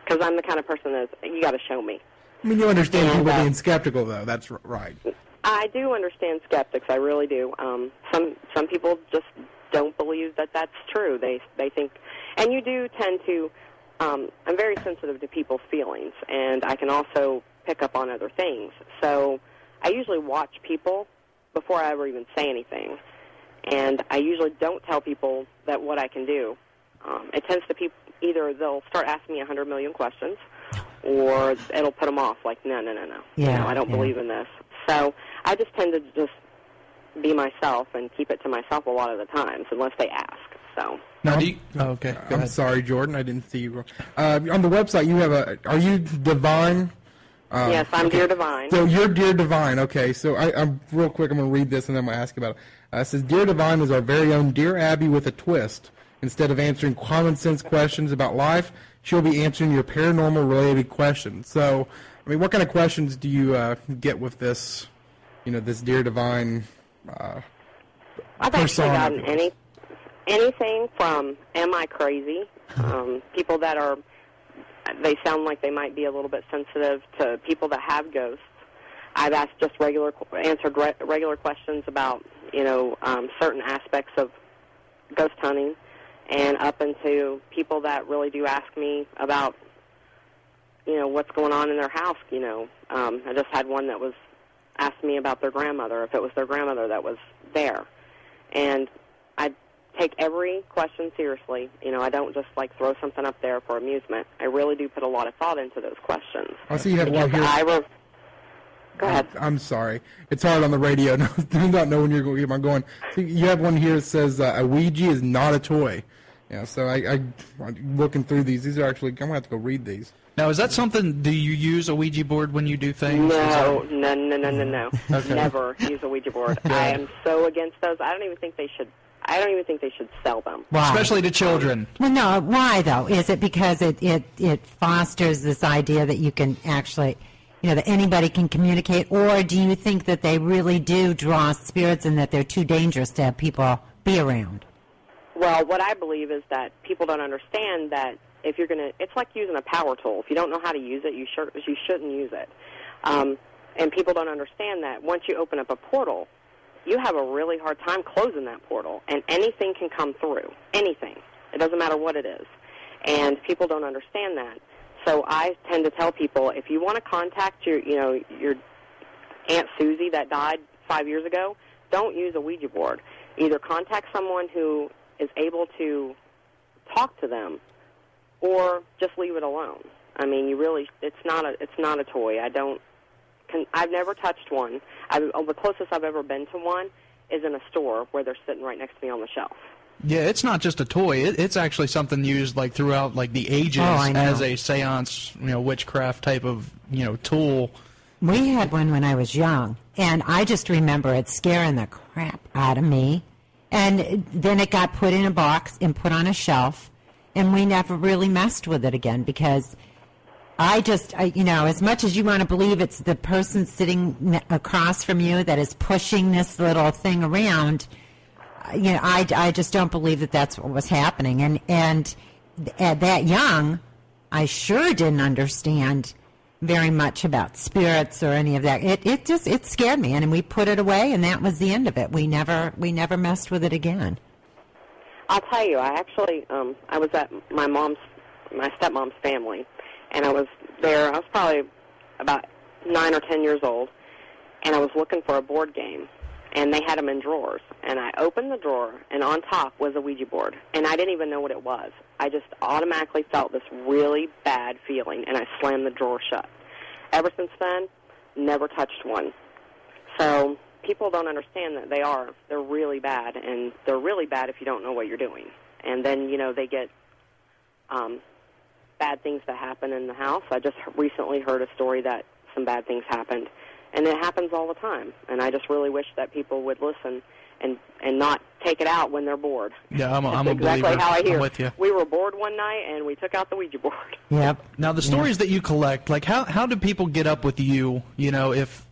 Because I'm the kind of person that you got to show me. I mean, you understand And, people uh, being skeptical, though. That's r- right. I do understand skeptics. I really do. Um, some some people just don't believe that that's true. They they think, and you do tend to. Um, I'm very sensitive to people's feelings, and I can also pick up on other things. So I usually watch people before I ever even say anything, and I usually don't tell people that what I can do. Um, it tends to be either they'll start asking me a hundred million questions, or it'll put them off. Like, no, no, no, no. You Yeah, know, I don't yeah. believe in this. So I just tend to just be myself and keep it to myself a lot of the times, unless they ask. So Now, you, oh, okay, go I'm ahead. sorry, Jordan. I didn't see you. Uh, on the website, you have a. Are you divine? Um, yes, I'm okay. dear divine. So you're Dear Divine. Okay, so I, I'm real quick. I'm going to read this and then I'm going to ask about it. Uh, it says, "Dear Divine is our very own Dear Abby with a twist. Instead of answering common sense questions about life, she'll be answering your paranormal related questions." So, I mean, what kind of questions do you uh, get with this? You know, this Dear Divine. Uh, I've actually gotten any anything from "Am I crazy?" Um, people that are they sound like they might be a little bit sensitive to people that have ghosts. I've asked just regular answered re- regular questions about you know um, certain aspects of ghost hunting, and up into people that really do ask me about you know what's going on in their house. You know, um, I just had one that was asked me about their grandmother if it was their grandmother that was there, and I take every question seriously. You know, I don't just like throw something up there for amusement. I really do put a lot of thought into those questions. I see you have one here. I re- Go ahead. I'm sorry. It's hard on the radio I don't know when you're going. I'm going. So you have one here that says uh, a Ouija is not a toy. Yeah. So I, I I'm looking through these. These are actually. I'm gonna have to go read these. Now, is that something? Do you use a Ouija board when you do things? No, that- no, no, no, no, no. Okay. Never use a Ouija board. Good. I am so against those. I don't even think they should. I don't even think they should sell them. Why? Especially to children. Well, no. Why though? Is it because it, it it fosters this idea that you can actually, you know, that anybody can communicate, or do you think that they really do draw spirits and that they're too dangerous to have people be around? Well, what I believe is that people don't understand that if you're going to, it's like using a power tool. If you don't know how to use it, you sure you shouldn't use it. Um, and people don't understand that once you open up a portal, you have a really hard time closing that portal, and anything can come through. Anything. It doesn't matter what it is. And people don't understand that. So I tend to tell people if you want to contact your, you know, your Aunt Susie that died five years ago, don't use a Ouija board. Either contact someone who is able to talk to them, or just leave it alone. I mean, you really, it's not a, it's not a toy. I don't, can, I've never touched one. I, oh, the closest I've ever been to one is in a store where they're sitting right next to me on the shelf. Yeah, it's not just a toy. It, it's actually something used like throughout like the ages Oh, as a séance, you know, witchcraft type of you know tool. We had one when I was young, and I just remember it scaring the crap out of me. And then it got put in a box and put on a shelf, and we never really messed with it again because I just, I, you know, as much as you want to believe it's the person sitting across from you that is pushing this little thing around, you know, I, I just don't believe that that's what was happening. And and at that young, I sure didn't understand very much about spirits or any of that. It it just it scared me, and we put it away, and that was the end of it. We never we never messed with it again. I'll tell you, I actually, um, I was at my mom's, my stepmom's family, and I was there. I was probably about nine or ten years old, and I was looking for a board game, and they had them in drawers. And I opened the drawer, and on top was a Ouija board, and I didn't even know what it was. I just automatically felt this really bad feeling, and I slammed the drawer shut. Ever since then, never touched one. So people don't understand that they are. They're really bad, and they're really bad if you don't know what you're doing. And then you know they get um, bad things that happen in the house. I just recently heard a story that some bad things happened, and it happens all the time. And I just really wish that people would listen and and not take it out when they're bored. Yeah, I'm a, That's I'm a exactly believer. how I hear. I'm with you. We were bored one night, and we took out the Ouija board. Yep. Now the stories that you collect, like how how do people get up with you? You know, if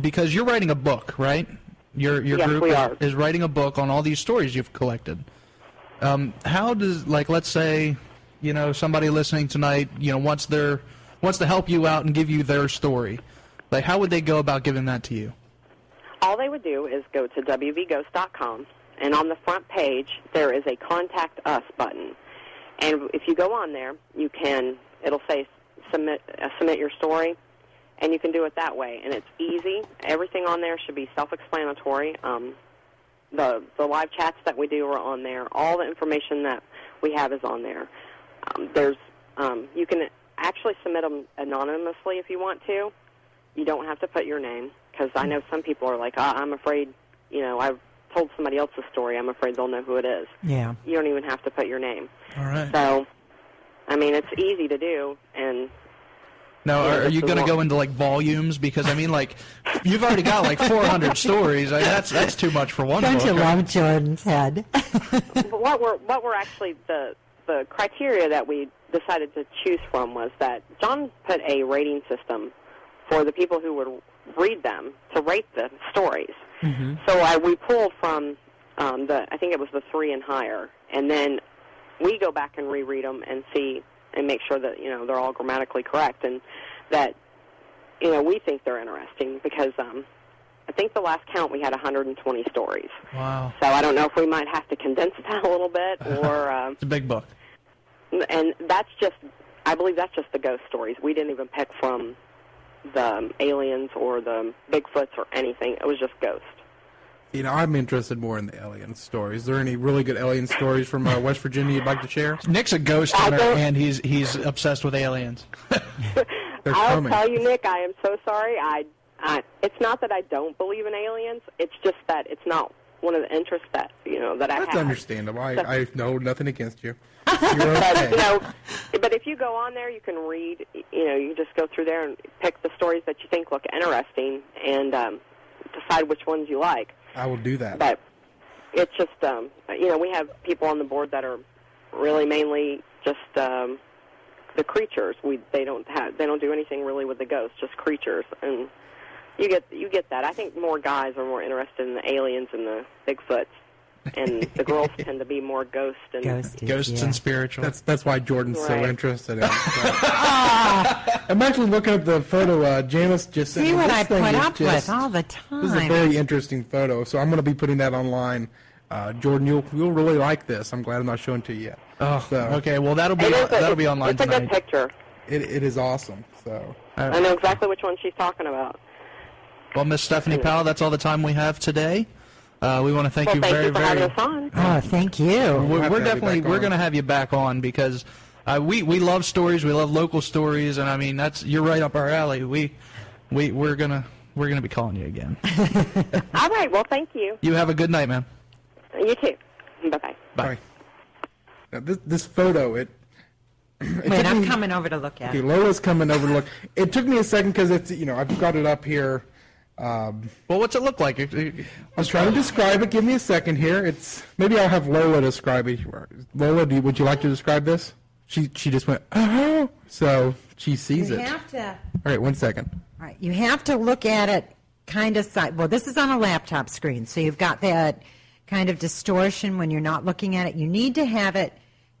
because you're writing a book, right? Your your Yes, group we is, are. is writing a book on all these stories you've collected. Um, how does like let's say, you know, somebody listening tonight, you know, wants their wants to help you out and give you their story. Like how would they go about giving that to you? All they would do is go to wvghost.com, and on the front page there is a Contact Us button. And if you go on there, you can it'll say submit uh, submit your story, and you can do it that way. And it's easy. Everything on there should be self-explanatory. Um, the the live chats that we do are on there. All the information that we have is on there. Um, there's um, you can actually submit them anonymously if you want to. You don't have to put your name because I know some people are like, ah, I'm afraid, you know, I've told somebody else's story. I'm afraid they'll know who it is. Yeah. You don't even have to put your name. All right. So, I mean, it's easy to do, and Now, Yeah, are, are you going to go into like volumes? Because I mean, like, you've already got like 400 stories. I mean, that's that's too much for one Don't book. you right? love Jordan's head? but what we're what we're actually the the criteria that we decided to choose from was that John put a rating system for the people who would read them to rate the stories. So I, we pulled from um, the I think it was the three and higher, and then we go back and reread them and see and make sure that you know they're all grammatically correct and that you know we think they're interesting because um, I think the last count we had 120 stories. Wow, So I don't know if we might have to condense that a little bit, or um, it's a big book. and that's just I believe that's just the ghost stories. We didn't even pick from the um, aliens or the Bigfoots or anything. It was just ghosts. You know, I'm interested more in the alien stories. Is there any really good alien stories from uh, West Virginia you'd like to share? Nick's a ghost hunter, and he's he's obsessed with aliens. They're I'll coming. tell you, Nick, I am so sorry. I, I it's not that I don't believe in aliens. It's just that it's not one of the interests that you know that I That's have. understandable. I, So- I know nothing against you. You're But you know, but if you go on there, you can read. You know, you just go through there and pick the stories that you think look interesting, and um, decide which ones you like. I will do that. But it's just, um, you know, we have people on the board that are really mainly just um, the creatures. We they don't have they don't do anything really with the ghosts, just creatures, and you get you get that. I think more guys are more interested in the aliens and the Bigfoots, and the girls tend to be more ghost and Ghosts and spiritual. That's that's why Jordan's so interested in it. I'm actually looking at the photo uh, Janice just sent See me. what This I put up just- with all the time. This is a very interesting photo, so I'm going to be putting that online. Uh, Jordan, you'll you'll really like this. I'm glad I'm not showing it to you yet. Oh, so, okay. Well, that'll be It is a- that'll be online it's a tonight. good picture. It, it is awesome. So I know exactly which one she's talking about. Well, Miss Stephanie Powell, that's all the time we have today. Uh, we want to thank well, you thank very, you for very. having us on. Oh, thank you. We're, we're definitely we're going to have you back on because uh, we we love stories. We love local stories, and I mean that's you're right up our alley. We we we're gonna we're gonna be calling you again. All right. Well, thank you. You have a good night, man. You too. Bye bye. Bye. Now, this this photo it. it Wait, I'm me- coming over to look at Okay. Lola's coming over to look. It took me a second because it's you know I've got it up here. Um, well, what's it look like? I was trying to describe it. Give me a second here. It's maybe I'll have Lola describe it. Lola, do you, would you like to describe this? She she just went oh, so she sees You it. have to. All right, one second. All right, you have to look at it kind of side. Well, this is on a laptop screen, so you've got that kind of distortion when you're not looking at it. You need to have it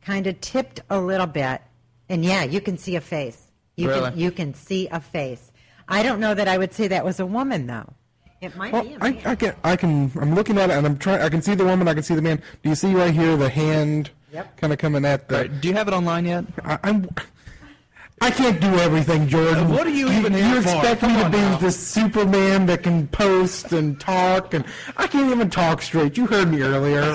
kind of tipped a little bit, and yeah, you can see a face. You Really? can you can see a face. I don't know that I would say that was a woman though. It might Well, be. A I, man. I can I can I'm looking at it and I'm trying. I can see the woman. I can see the man. Do you see right here the hand? Yep. Kind of coming at the. Do you have it online yet? I, I'm. I can't do everything, Jordan. What are you even you, here you for? expect Come me to be now. the Superman that can post and talk, and I can't even talk straight. You heard me earlier.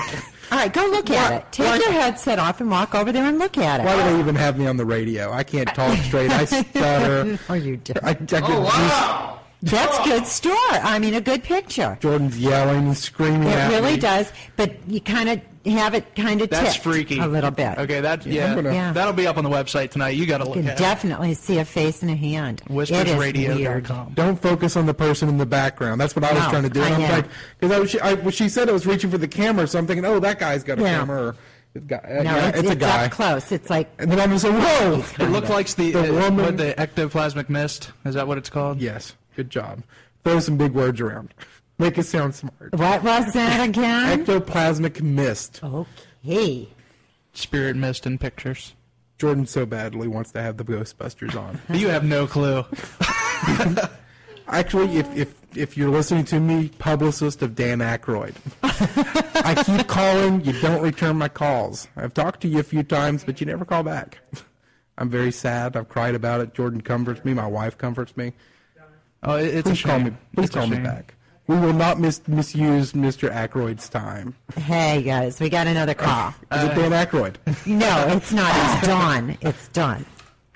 All right, go look at it. Take your headset off and walk over there and look at it. Why do they even have me on the radio? I can't talk straight. I stutter. oh, you do. I, I oh, could That's good store. I mean, a good picture. Jordan's yelling and screaming It at really me. does, but you kind of have it kind of That's freaky. a little bit. Okay, that yeah, yeah. Gonna, yeah. that'll be up on the website tonight. You got to look You can at it. definitely see a face and a hand. It is weird. WhispersRadio.com. Don't focus on the person in the background. That's what I was No, trying to do. I And I was know. like, because I was, she, I, when she said it was reaching for the camera, so I'm thinking, oh, that guy's got a Yeah. camera. Or, it's, got, uh, No, yeah, it's, it's, a guy. up close. It's like And then I'm just like, whoa. It looks like the, The uh, woman- what, the ectoplasmic mist. Is that what it's called? Yes, good job. Throw some big words around. Make it sound smart. what was that again? Ectoplasmic mist. Okay. Spirit mist in pictures. Jordan so badly wants to have the Ghostbusters on. You have no clue. Actually, if, if if you're listening to me, publicist of Dan Aykroyd, I keep calling. You don't return my calls. I've talked to you a few times, but you never call back. I'm very sad. I've cried about it. Jordan comforts me. My wife comforts me. Oh, it- it's a Please call shame. me. Please It's a call me shame. back. We will not mis- misuse Mr. Aykroyd's time. Hey guys, we got another call. Is it Dan Aykroyd? no, it's not. It's Dawn. It's Dawn.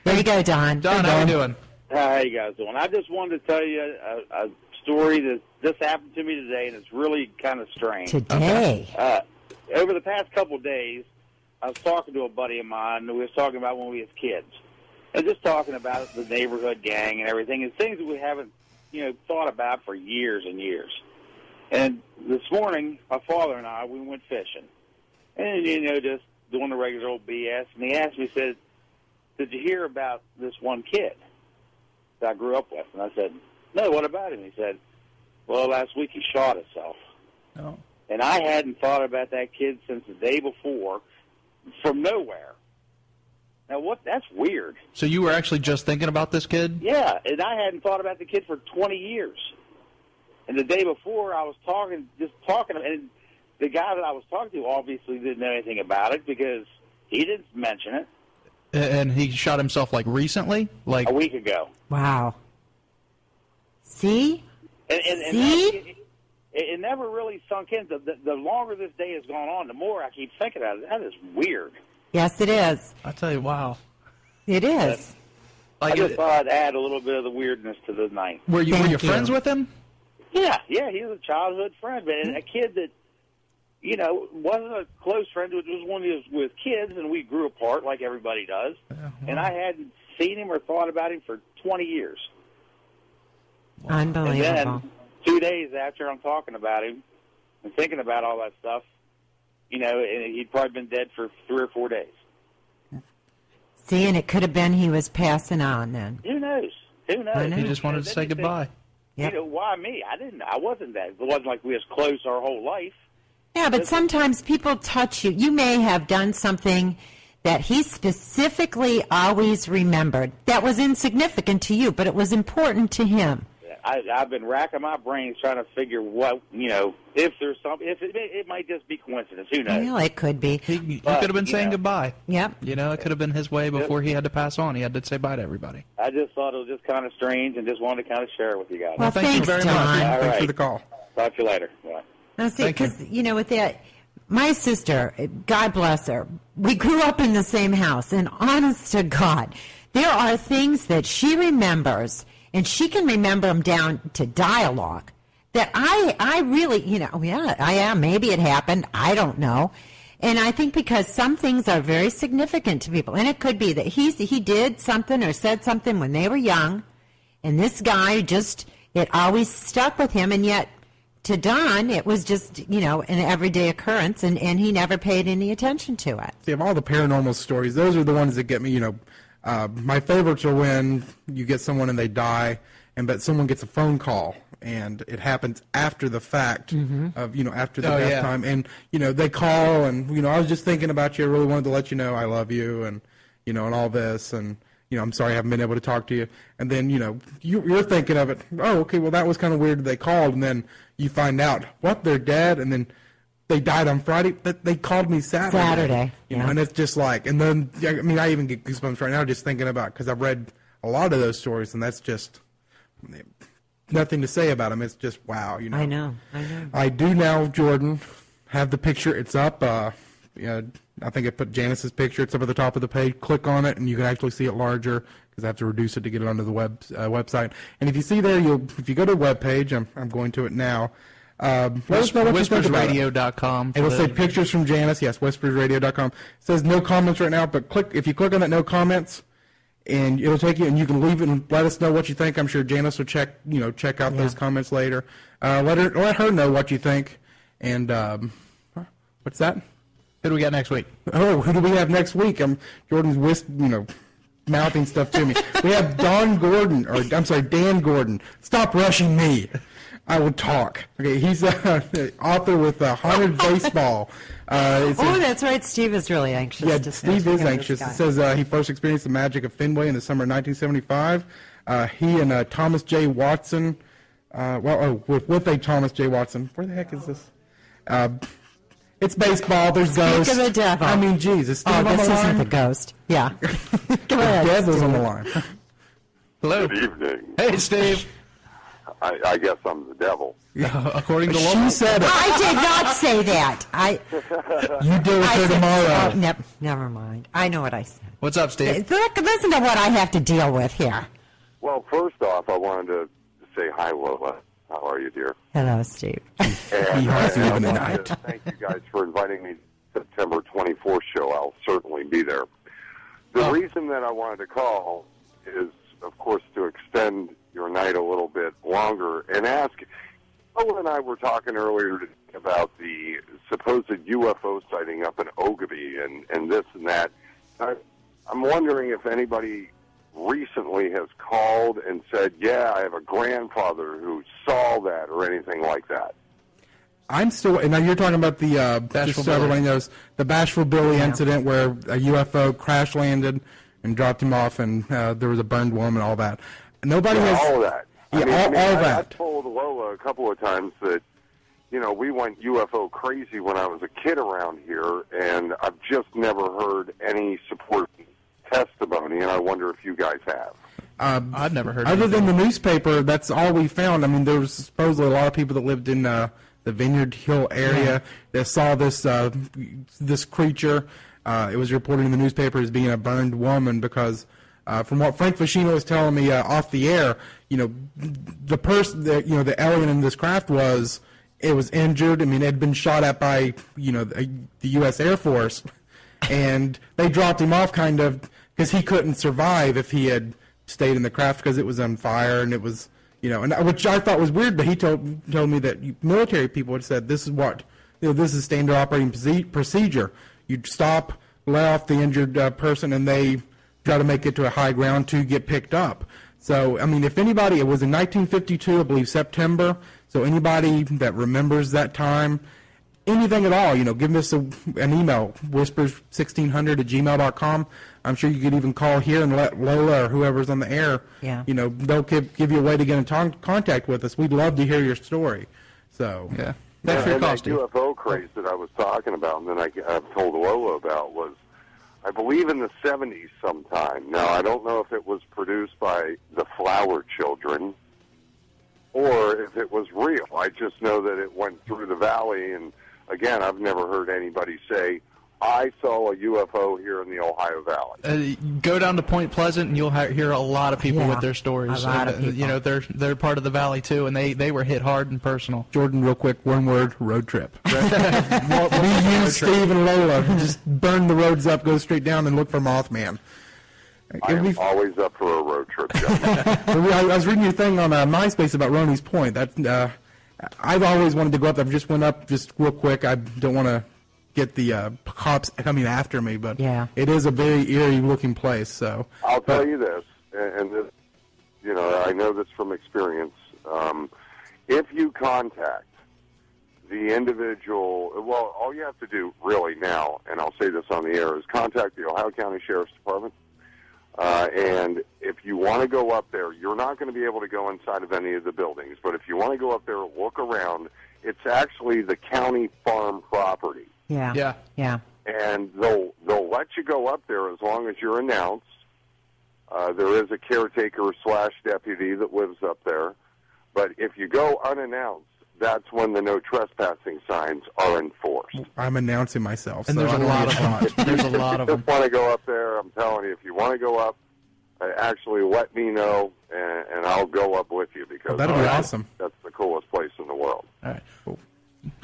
There you go, Dawn. Don, how you doing? How you guys doing? I just wanted to tell you a, a story that just happened to me today, and it's really kind of strange. Today. Uh, over the past couple of days, I was talking to a buddy of mine, and we was talking about when we was kids, and just talking about the neighborhood gang and everything, and things that we haven't, you know, thought about for years and years. And this morning, my father and I, we went fishing, and you know, just doing the regular old BS. And he asked me, he said, "Did you hear about this one kid that I grew up with?" And I said, "No. What about him?" He said, "Well, last week he shot himself." Oh. And I hadn't thought about that kid since the day before, from nowhere. Now, what? That's weird. So you were actually just thinking about this kid? Yeah, and I hadn't thought about the kid for 20 years. And the day before, I was talking, just talking, and the guy that I was talking to obviously didn't know anything about it because he didn't mention it And he shot himself like recently? Like a week ago. Wow. See? And, and, and See? that- it, it never really sunk in. The, the, the longer this day has gone on, the more I keep thinking about it. That is weird. Yes, it is. I tell you, wow. It is. I Like, just thought I'd add a little bit of the weirdness to the night. were you were Thank you friends with him? Yeah, yeah, he was a childhood friend, man, and a kid that you know, wasn't a close friend. It was one of those with kids, and we grew apart like everybody does. And I hadn't seen him or thought about him for 20 years. And Unbelievable. then two days after I'm talking about him and thinking about all that stuff, you know, and he'd probably been dead for three or four days. See, and it could have been he was passing on then. Who knows? Who knows? Know. He just wanted to say you think, goodbye. Yep. You know, why me? I didn't. I wasn't that. It wasn't like we was close our whole life. Yeah, but sometimes people touch you. You may have done something that he specifically always remembered that was insignificant to you, but it was important to him. I, I've been racking my brains trying to figure what you know if there's some if it, it might just be coincidence. Who knows? Well, it could be. He, he But, could have been saying know. goodbye. Yep. You know, it could have been his way before he had to pass on. He had to say bye to everybody. I just thought it was just kind of strange and just wanted to kind of share it with you guys. Well, thank you thanks, very Don. much. All Thanks right. for the call. Talk to you later. Bye. Now, see, Thank you. because you know, with that, my sister, God bless her, we grew up in the same house, and honest to God, there are things that she remembers, and she can remember them down to dialogue. That I, I really, you know, yeah, I am. Maybe it happened. I don't know. And I think because some things are very significant to people, and it could be that he's he did something or said something when they were young, and this guy just it always stuck with him, and yet to Don it was just you know an everyday occurrence, and and he never paid any attention to it. See, of all the paranormal stories, those are the ones that get me. You know, uh, my favorites are when you get someone and they die, and but someone gets a phone call and it happens after the fact of you know after the Oh, death yeah. time, and you know they call and you know I was just thinking about you. I really wanted to let you know I love you, and you know and all this, and you know I'm sorry I haven't been able to talk to you. And then you know you, you're thinking of it. Oh, okay, well that was kind of weird. They called, and then you find out what they're dead, and then they died on Friday. But they called me Saturday. Saturday, You know, and it's just like, and then I mean, I even get goosebumps right now just thinking about because I've read a lot of those stories, and that's just nothing to say about them. It's just wow, you know. I know, I know. I do now, Jordan, have the picture. It's up. Uh, yeah, I think I put Janice's picture. It's up at the top of the page. Click on it, and you can actually see it larger because I have to reduce it to get it onto the web uh, website. And if you see there, you'll if you go to the web page, I'm I'm going to it now. Um, let us know what you think about it. Whispersradio.com. for It'll say pictures from Janice. Yes, whispersradio.com. It says no comments right now, but click if you click on that no comments, and it'll take you and you can leave it and let us know what you think. I'm sure Janice will check you know check out those comments later. Uh, let her let her know what you think. And um, what's that? Who do we got next week? Oh, who do we have next week? Um, Jordan's whisk, you know, mouthing stuff to me. we have Don Gordon, or I'm sorry, Dan Gordon. Stop rushing me. I will talk. Okay, he's uh, author with uh, Haunted Baseball. Uh, it's a- Oh, that's right. Steve is really anxious. yeah, to Steve is anxious. guy. It says uh, he first experienced the magic of Fenway in the summer of 1975. Uh, he and uh, Thomas J. Watson, uh, well, oh, with, with a Thomas J. Watson. Where the heck is this? Uh, it's baseball. There's Speak ghosts. of the devil. I mean, Jesus. is Steve oh, on this the isn't line? the ghost. Yeah. Go The ahead. devil's on the line. Hello. Good evening. Hey, Steve. I, I guess I'm the devil. According to she Laura. said it. I did not say that. I. You deal with I her said, tomorrow. oh, never, never mind. I know what I said. What's up, Steve? Uh, look, listen to what I have to deal with here. Well, first off, I wanted to say hi, Lola. How are you, dear? Hello, Steve. And, He has and I even the wanted to Thank you guys for inviting me to the September 24th show. I'll certainly be there. The Oh. reason that I wanted to call is, of course, to extend your night a little bit longer and ask. Lola and I were talking earlier about the supposed UFO sighting up in Oglebay and, and this and that. I, I'm wondering if anybody recently has called and said, "Yeah, I have a grandfather who saw that," or anything like that. I'm still, and now you're talking about the, uh, Bashful just so everybody Billy. knows, the Bashful Billy incident where a UFO crash landed and dropped him off, and uh, there was a burned woman, and all that. Nobody Yeah, has all of that. Yeah, I mean, all, I mean, all I, that. I told Lola a couple of times that, you know, we went UFO crazy when I was a kid around here, and I've just never heard any supporting testimony, and I wonder if you guys have. Um, I've never heard. Other than the newspaper, that's all we found. I mean, there was supposedly a lot of people that lived in uh, the Vineyard Hill area that saw this uh, this creature. Uh, it was reported in the newspaper as being a burned woman because, uh, from what Frank Fashino was telling me uh, off the air, you know, the person that you know the alien in this craft was it was injured. I mean, it had been shot at by you know the, the U.S. Air Force, and they dropped him off kind of because he couldn't survive if he had stayed in the craft because it was on fire and it was you know, and which I thought was weird. But he told told me that military people had said this is what you know this is standard operating procedure. You'd stop, lay off the injured uh, person, and they try to make it to a high ground to get picked up. So, I mean, if anybody, it was in 1952, I believe, September. So, anybody that remembers that time, anything at all, you know, give us a, an email, whispers1600 at gmail.com. I'm sure you could even call here and let Lola or whoever's on the air, Yeah. you know, they'll give, give you a way to get in ton- contact with us. We'd love to hear your story. So, yeah. that's Yeah, and that UFO craze that I was talking about, and then I, I've told Lola about was, I believe in the 70s sometime. Now, I don't know if it was produced by the Flower Children or if it was real. I just know that it went through the valley, and again, I've never heard anybody say, I saw a UFO here in the Ohio Valley. Uh, go down to Point Pleasant, and you'll ha- hear a lot of people Yeah, with their stories. a lot of And, uh, You know, they're they're part of the valley too, and they, they were hit hard and personal. Jordan, real quick, one word, road trip. Me, you, Steve, and Lola just burn the roads up, go straight down, and look for Mothman. I am always up for a road trip. I I was reading your thing on uh, MySpace about Roney's Point. That uh, I've always wanted to go up I've just went up just real quick. I don't want to get the uh, cops coming after me, but Yeah. it is a very eerie looking place. So I'll tell you this, and and this, you know, I know this from experience. Um, if you contact the individual, well, all you have to do really now, and I'll say this on the air, is contact the Ohio County Sheriff's Department. Uh, and if you want to go up there, you're not going to be able to go inside of any of the buildings. But if you want to go up there, look around. It's actually the county farm property Yeah. Yeah. Yeah. and they'll they'll let you go up there as long as you're announced. Uh, there is a caretaker slash deputy that lives up there, but if you go unannounced, that's when the no trespassing signs are enforced. I'm announcing myself. And so there's I a don't lot get of 'em. shot. There's a lot of If you just want to go up there, I'm telling you, if you want to go up, uh, actually let me know, and, and I'll go up with you because That'd be uh, awesome. That's the coolest place in the world. All right.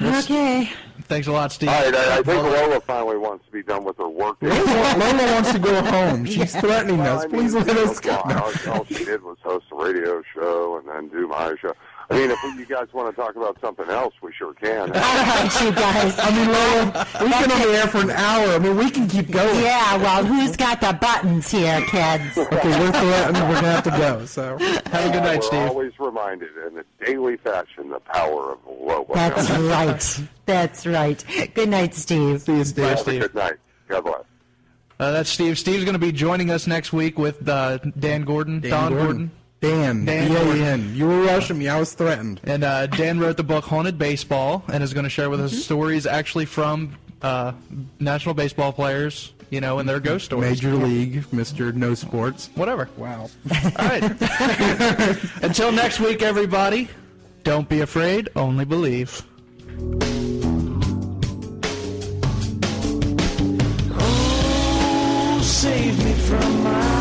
Okay. Thanks a lot, Steve. All right, I, I think Lola finally wants to be done with her work. Lola, Lola wants to go home. She's threatening Well, us. I mean, Please let us go. all, all she did was host a radio show and then do my show. I mean, if you guys want to talk about something else, we sure can. All right, you guys. I mean, Lola, we've been on the air for an hour. I mean, we can keep going. Yeah, well, who's got the buttons here, kids? Okay, we're threatened. We're gonna have to go. So have a good night, We're Steve. always reminded in a daily fashion the power of Lola. That's right. That's right. Good night, Steve. See you, Steve. Bye, Steve. good night. God bless. Uh, that's Steve. Steve's going to be joining us next week with uh, Dan Gordon, Don Gordon. Dan. Dan D-A-N. You were rushing me. I was threatened. And uh, Dan wrote the book Haunted Baseball and is going to share with us stories actually from uh, national baseball players, you know, and their ghost stories. Major League, Mr. No Sports. Whatever. Wow. All right. Until next week, everybody, don't be afraid, only believe. Oh, save me from myself.